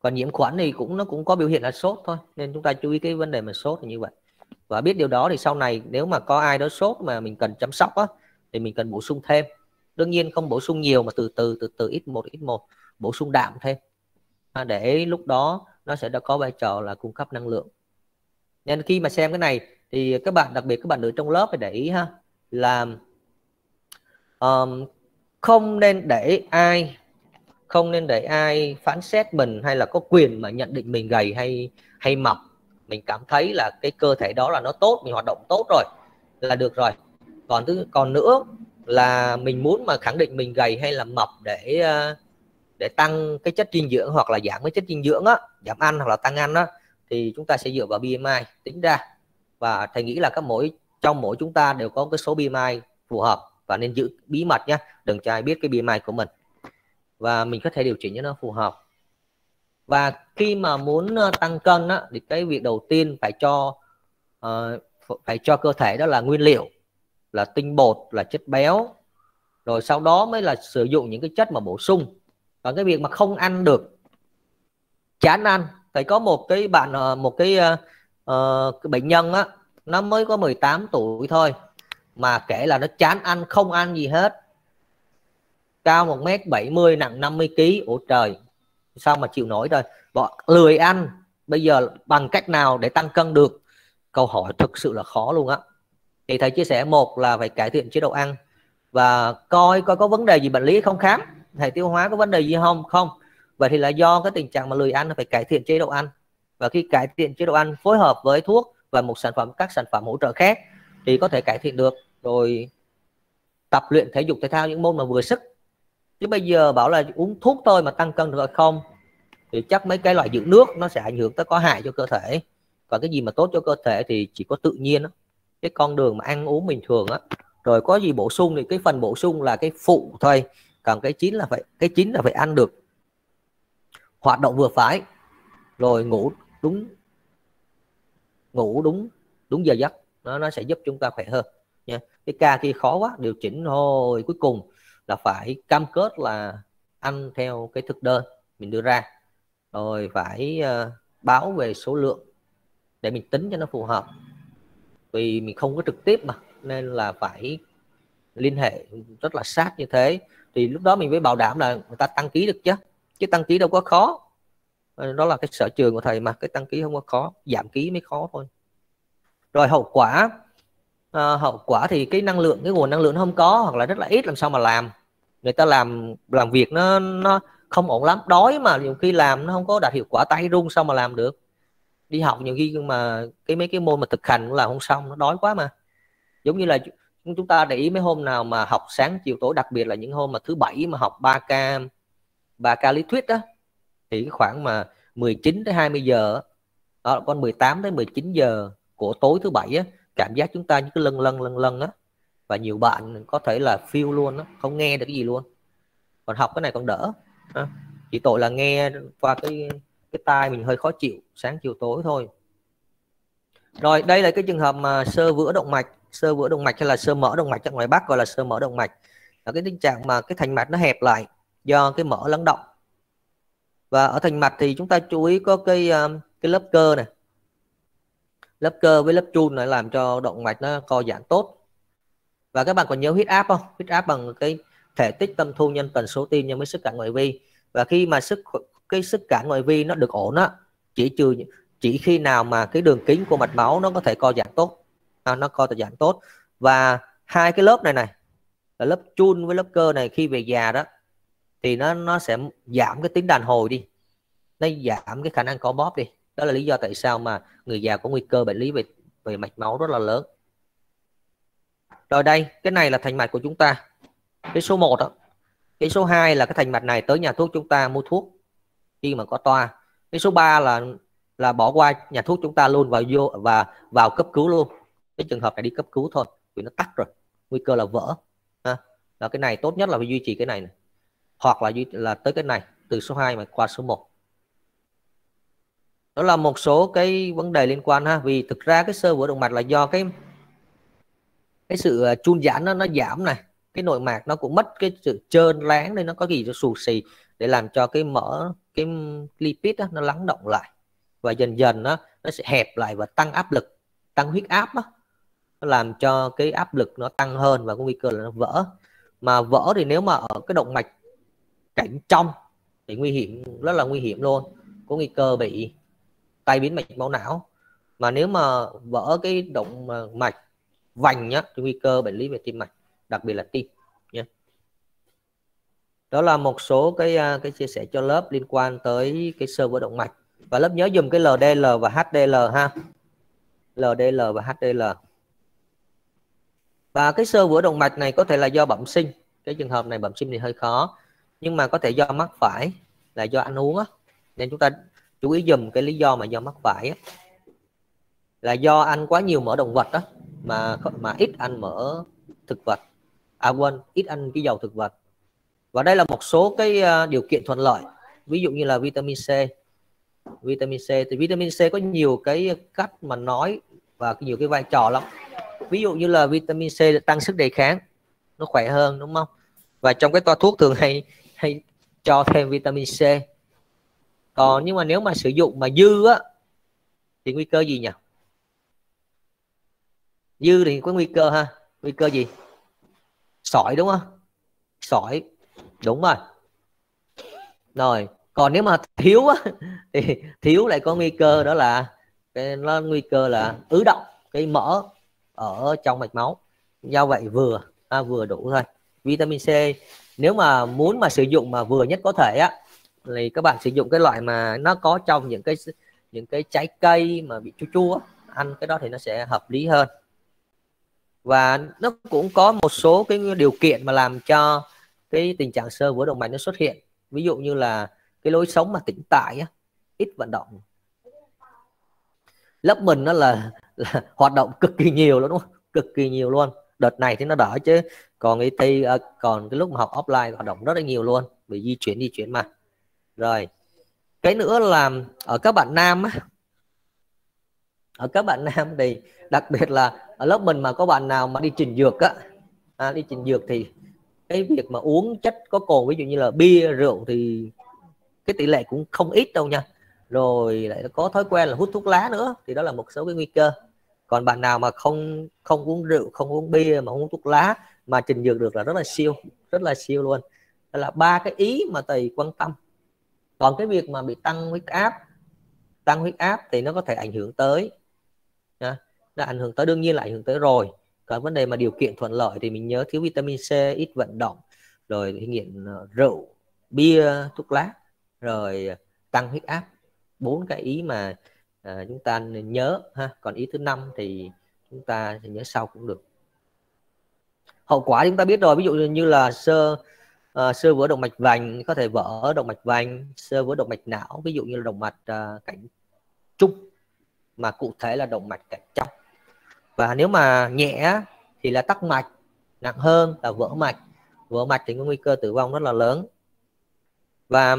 Còn nhiễm khuẩn thì cũng nó cũng có biểu hiện là sốt thôi nên chúng ta chú ý cái vấn đề mà sốt là như vậy. Và biết điều đó thì sau này nếu mà có ai đó sốt mà mình cần chăm sóc á thì mình cần bổ sung thêm. Đương nhiên không bổ sung nhiều mà từ từ từ từ ít một ít một. Bổ sung đạm thêm. À, để lúc đó nó sẽ đã có vai trò là cung cấp năng lượng. Nên khi mà xem cái này thì các bạn đặc biệt các bạn nữ trong lớp phải để ý ha là um, không nên để ai không nên để ai phán xét mình hay là có quyền mà nhận định mình gầy hay hay mập. Mình cảm thấy là cái cơ thể đó là nó tốt mình hoạt động tốt rồi là được rồi còn thứ còn nữa là mình muốn mà khẳng định mình gầy hay là mập để ờ, để tăng cái chất dinh dưỡng hoặc là giảm cái chất dinh dưỡng á giảm ăn hoặc là tăng ăn á thì chúng ta sẽ dựa vào BMI tính ra. Và thầy nghĩ là các mỗi trong mỗi chúng ta đều có cái số BMI phù hợp và nên giữ bí mật nhé đừng cho ai biết cái BMI của mình. Và mình có thể điều chỉnh cho nó phù hợp. Và khi mà muốn ờ, tăng cân á, thì cái việc đầu tiên phải cho uh, phải cho cơ thể đó là nguyên liệu là tinh bột là chất béo rồi sau đó mới là sử dụng những cái chất mà bổ sung. Còn cái việc mà không ăn được chán ăn. Phải có một cái bạn ờ, một cái, uh, cái bệnh nhân á nó mới có 18 tuổi thôi mà kể là nó chán ăn không ăn gì hết. Cao 1 mét 70 nặng 50 kg ủa trời sao mà chịu nổi rồi. Bọn lười ăn. Bây giờ bằng cách nào để tăng cân được? Câu hỏi thực sự là khó luôn á thì thầy chia sẻ một là phải cải thiện chế độ ăn và coi coi có vấn đề gì bệnh lý không khám. Thầy tiêu hóa có vấn đề gì không? Không. Vậy thì là do cái tình trạng mà lười ăn phải cải thiện chế độ ăn. Và khi cải thiện chế độ ăn, phối hợp với thuốc và một sản phẩm, các sản phẩm hỗ trợ khác thì có thể cải thiện được. Rồi tập luyện thể dục thể thao những môn mà vừa sức. Chứ bây giờ bảo là uống thuốc thôi mà tăng cân được hay không thì chắc mấy cái loại dưỡng nước nó sẽ ảnh hưởng tới có hại cho cơ thể. Và cái gì mà tốt cho cơ thể thì chỉ có tự nhiên đó cái con đường mà ăn uống bình thường á. Rồi có gì bổ sung thì cái phần bổ sung là cái phụ thôi. Còn cái chính là phải cái chính là phải ăn được. Hoạt động vừa phải. Rồi ngủ đúng ngủ đúng đúng giờ giấc. Nó nó sẽ giúp chúng ta khỏe hơn nha. Cái ca kia khó quá điều chỉnh thôi. Cuối cùng là phải cam kết là ăn theo cái thực đơn mình đưa ra. Rồi phải uh, báo về số lượng để mình tính cho nó phù hợp vì mình không có trực tiếp mà nên là phải liên hệ rất là sát như thế. Thì lúc đó mình mới bảo đảm là người ta đăng ký được chứ chứ đăng ký đâu có khó. Ờ, đó là cái sở trường của thầy mà cái đăng ký không có khó giảm ký mới khó thôi. Rồi hậu quả à, hậu quả thì cái năng lượng cái nguồn năng lượng nó không có hoặc là rất là ít làm sao mà làm? Người ta làm làm việc nó nó không ổn lắm. Đói mà nhiều khi làm nó không có đạt hiệu quả tay run sao mà làm được? Đi học nhiều khi mà cái mấy cái môn mà thực hành cũng không xong nó đói quá mà. Giống như là chúng ta để ý mấy hôm nào mà học sáng chiều tối đặc biệt là những hôm mà thứ bảy mà học 3 k 3 k lý thuyết đó thì cái khoảng mà 19 tới 20 giờ đó, con 18 tới 19 giờ của tối thứ bảy á, cảm giác chúng ta như cái lân lân lân lân á. Và nhiều bạn có thể là feel luôn á, không nghe được cái gì luôn. Còn học cái này còn đỡ chỉ tội là nghe qua cái cái tai mình hơi khó chịu sáng chiều tối thôi. Rồi, đây là cái trường hợp mà sơ vữa động mạch. Sơ vữa động mạch hay là sơ mỡ động mạch trong ngoài bắc gọi là sơ mỡ động mạch. Là cái tình trạng mà cái thành mạch nó hẹp lại do cái mỡ lắng động. Và ở thành mạch thì chúng ta chú ý có cái ờ, cái lớp cơ này. Lớp cơ với lớp chun này làm cho động mạch nó co giãn tốt. Và các bạn còn nhớ huyết áp không? Huyết áp bằng cái thể tích tâm thu nhân tần số tim nhân với sức cản ngoại vi. Và khi mà sức cái sức cản ngoại vi nó được ổn á. Chỉ trừ chỉ khi nào mà cái đường kính của mạch máu nó có thể co giãn tốt à, nó co giãn tốt. Và hai cái lớp này này là lớp chun với lớp cơ này khi về già đó thì nó nó sẽ giảm cái tính đàn hồi đi. Nó giảm cái khả năng có bóp đi. Đó là lý do tại sao mà người già có nguy cơ bệnh lý về về mạch máu rất là lớn. Rồi đây cái này là thành mạch của chúng ta. Cái số 1 đó cái số 2 là cái thành mạch này tới nhà thuốc chúng ta mua thuốc khi mà có toa cái số 3 là là bỏ qua nhà thuốc chúng ta luôn vào vô và vào cấp cứu luôn cái trường hợp này đi cấp cứu thôi vì nó tắt rồi nguy cơ là vỡ ha. là cái này tốt nhất là phải duy trì cái này, này. hoặc là duy là tới cái này từ số 2 mà qua số 1 đó là một số cái vấn đề liên quan ha vì thực ra cái sơ vữa động mạch là do cái cái sự à, chun giãn nó nó giảm này cái nội mạc nó cũng mất cái sự trơn láng nên nó có gì cho xù xì để làm cho cái mỡ cái lipid đó, nó lắng động lại. Và dần dần nó nó sẽ hẹp lại và tăng áp lực tăng huyết áp đó. nó làm cho cái áp lực nó tăng hơn và có nguy cơ là nó vỡ. Mà vỡ thì nếu mà ở cái động mạch cảnh trong thì nguy hiểm rất là nguy hiểm luôn. Có nguy cơ bị tai biến mạch máu não. Mà nếu mà vỡ cái động à, mạch vành nhá thì nguy cơ bệnh lý về tim mạch đặc biệt là tim, nhé. Đó là một số cái à, cái chia sẻ cho lớp liên quan tới cái sơ vữa động mạch. Và lớp nhớ dùng cái LDL và HDL ha. LDL và HDL và cái sơ vữa động mạch này có thể là do bẩm sinh. Cái trường hợp này bẩm sinh thì hơi khó. Nhưng mà có thể do mắc phải là do ăn uống á. Nên chúng ta chú ý dùm cái lý do mà do mắc phải á. Là do ăn quá nhiều mỡ động vật đó mà mà ít ăn mỡ thực vật à quên, ít ăn cái dầu thực vật. Và đây là một số cái à, điều kiện thuận lợi. Ví dụ như là vitamin C. Vitamin C, thì vitamin C có nhiều cái cách mà nói và nhiều cái vai trò lắm. Ví dụ như là vitamin C tăng sức đề kháng, nó khỏe hơn, đúng không? Và trong cái toa thuốc thường hay hay cho thêm vitamin C. Còn nhưng mà nếu mà sử dụng mà dư á, thì nguy cơ gì nhỉ? Dư thì có nguy cơ ha. Nguy cơ gì? Sỏi đúng không? Sỏi. Đúng rồi. Rồi còn nếu mà thiếu á, thì thiếu lại có nguy cơ đó là cái nó nguy cơ là ứ động cái mỡ ở trong mạch máu. Do vậy vừa à, vừa đủ thôi. Vitamin C nếu mà muốn mà sử dụng mà vừa nhất có thể á thì các bạn sử dụng cái loại mà nó có trong những cái những cái trái cây mà bị chua chua ăn cái đó thì nó sẽ hợp lý hơn và nó cũng có một số cái điều kiện mà làm cho cái tình trạng sơ vữa động mạch nó xuất hiện. Ví dụ như là cái lối sống mà tĩnh tại á, ít vận động. Lớp mình nó là, là hoạt động cực kỳ nhiều luôn đúng không? Cực kỳ nhiều luôn. Đợt này thì nó đỡ chứ. Còn cái tây à, còn cái lúc mà học offline hoạt động rất là nhiều luôn. Vì di chuyển di chuyển mà. Rồi cái nữa là ở các bạn nam á ở các bạn nam thì đặc biệt là ở lớp mình mà có bạn nào mà đi trình dược á à, đi trình dược thì cái việc mà uống chất có cồn ví dụ như là bia rượu thì cái tỷ lệ cũng không ít đâu nha. Rồi lại có thói quen là hút thuốc lá nữa thì đó là một số cái nguy cơ. Còn bạn nào mà không không uống rượu không uống bia mà không uống thuốc lá mà trình dược được là rất là siêu rất là siêu luôn. Đó là ba cái ý mà thầy quan tâm. Còn cái việc mà bị tăng huyết áp tăng huyết áp thì nó có thể ảnh hưởng tới là ảnh hưởng tới đương nhiên là ảnh hưởng tới rồi. Còn vấn đề mà điều kiện thuận lợi thì mình nhớ thiếu vitamin C ít vận động rồi nghiện ờ, rượu bia thuốc lá rồi tăng huyết áp. Bốn cái ý mà à, chúng ta nhớ ha. Còn ý thứ năm thì chúng ta sẽ nhớ sau cũng được. Hậu quả chúng ta biết rồi ví dụ như là sơ uh, sơ vữa động mạch vành có thể vỡ động mạch vành sơ vữa động mạch não ví dụ như là động mạch uh, cảnh trung mà cụ thể là động mạch cảnh trong và nếu mà nhẹ thì là tắc mạch nặng hơn là vỡ mạch. Vỡ mạch thì có nguy cơ tử vong rất là lớn. Và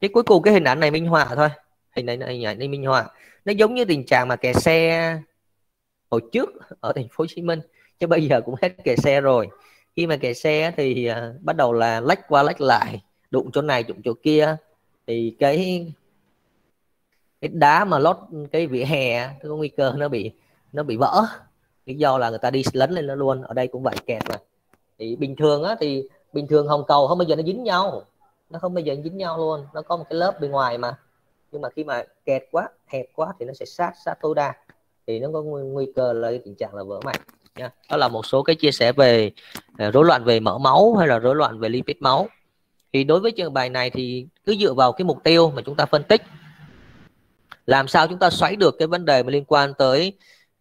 cái cuối cùng cái hình ảnh này minh họa thôi. Hình ảnh này, hình ảnh này minh họa. Nó giống như tình trạng mà kẹt xe hồi trước ở thành phố Hồ Chí Minh chứ bây giờ cũng hết kẹt xe rồi. Khi mà kẹt xe thì à, bắt đầu là lách qua lách lại đụng chỗ này đụng chỗ kia. Thì cái cái đá mà lót cái vỉa hè có nguy cơ nó bị nó bị vỡ lý do là người ta đi lấn lên nó luôn ở đây cũng vậy kẹt mà. Thì bình thường á thì bình thường hồng cầu không bao giờ nó dính nhau. Nó không bao giờ dính nhau luôn nó có một cái lớp bên ngoài mà. Nhưng mà khi mà kẹt quá hẹp quá thì nó sẽ sát sát tối đa. Thì nó có nguy, nguy cơ là tình trạng là vỡ mạch nha. Đó là một số cái chia sẻ về uh, rối loạn về mỡ máu hay là rối loạn về lipid máu. Thì đối với trường bài này thì cứ dựa vào cái mục tiêu mà chúng ta phân tích. Làm sao chúng ta xoáy được cái vấn đề mà liên quan tới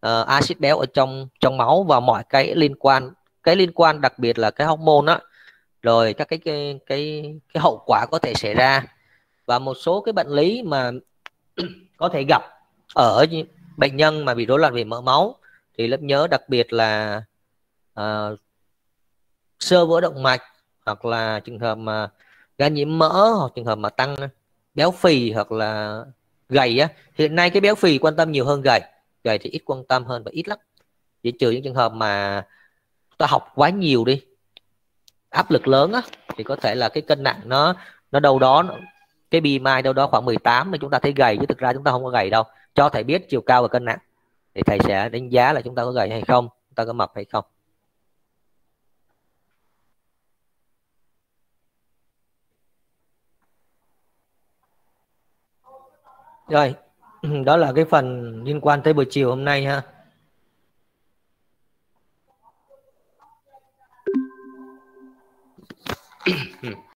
uh, axit béo ở trong trong máu và mọi cái liên quan cái liên quan đặc biệt là cái hormone á. Rồi các cái cái cái cái hậu quả có thể xảy ra. Và một số cái bệnh lý mà có thể gặp ở bệnh nhân mà bị rối loạn về mỡ máu thì lớp nhớ đặc biệt là uh, sơ vữa động mạch hoặc là trường hợp mà gan nhiễm mỡ hoặc trường hợp mà tăng béo phì hoặc là gầy á. Hiện nay cái béo phì quan tâm nhiều hơn gầy gầy thì ít quan tâm hơn và ít lắm. Chỉ trừ những trường hợp mà ta học quá nhiều đi, áp lực lớn á, thì có thể là cái cân nặng nó nó đâu đó, cái BMI đâu đó khoảng 18 thì chúng ta thấy gầy chứ thực ra chúng ta không có gầy đâu. Cho thầy biết chiều cao và cân nặng, thì thầy sẽ đánh giá là chúng ta có gầy hay không, chúng ta có mập hay không. Rồi. đó là cái phần liên quan tới buổi chiều hôm nay ha Hmm.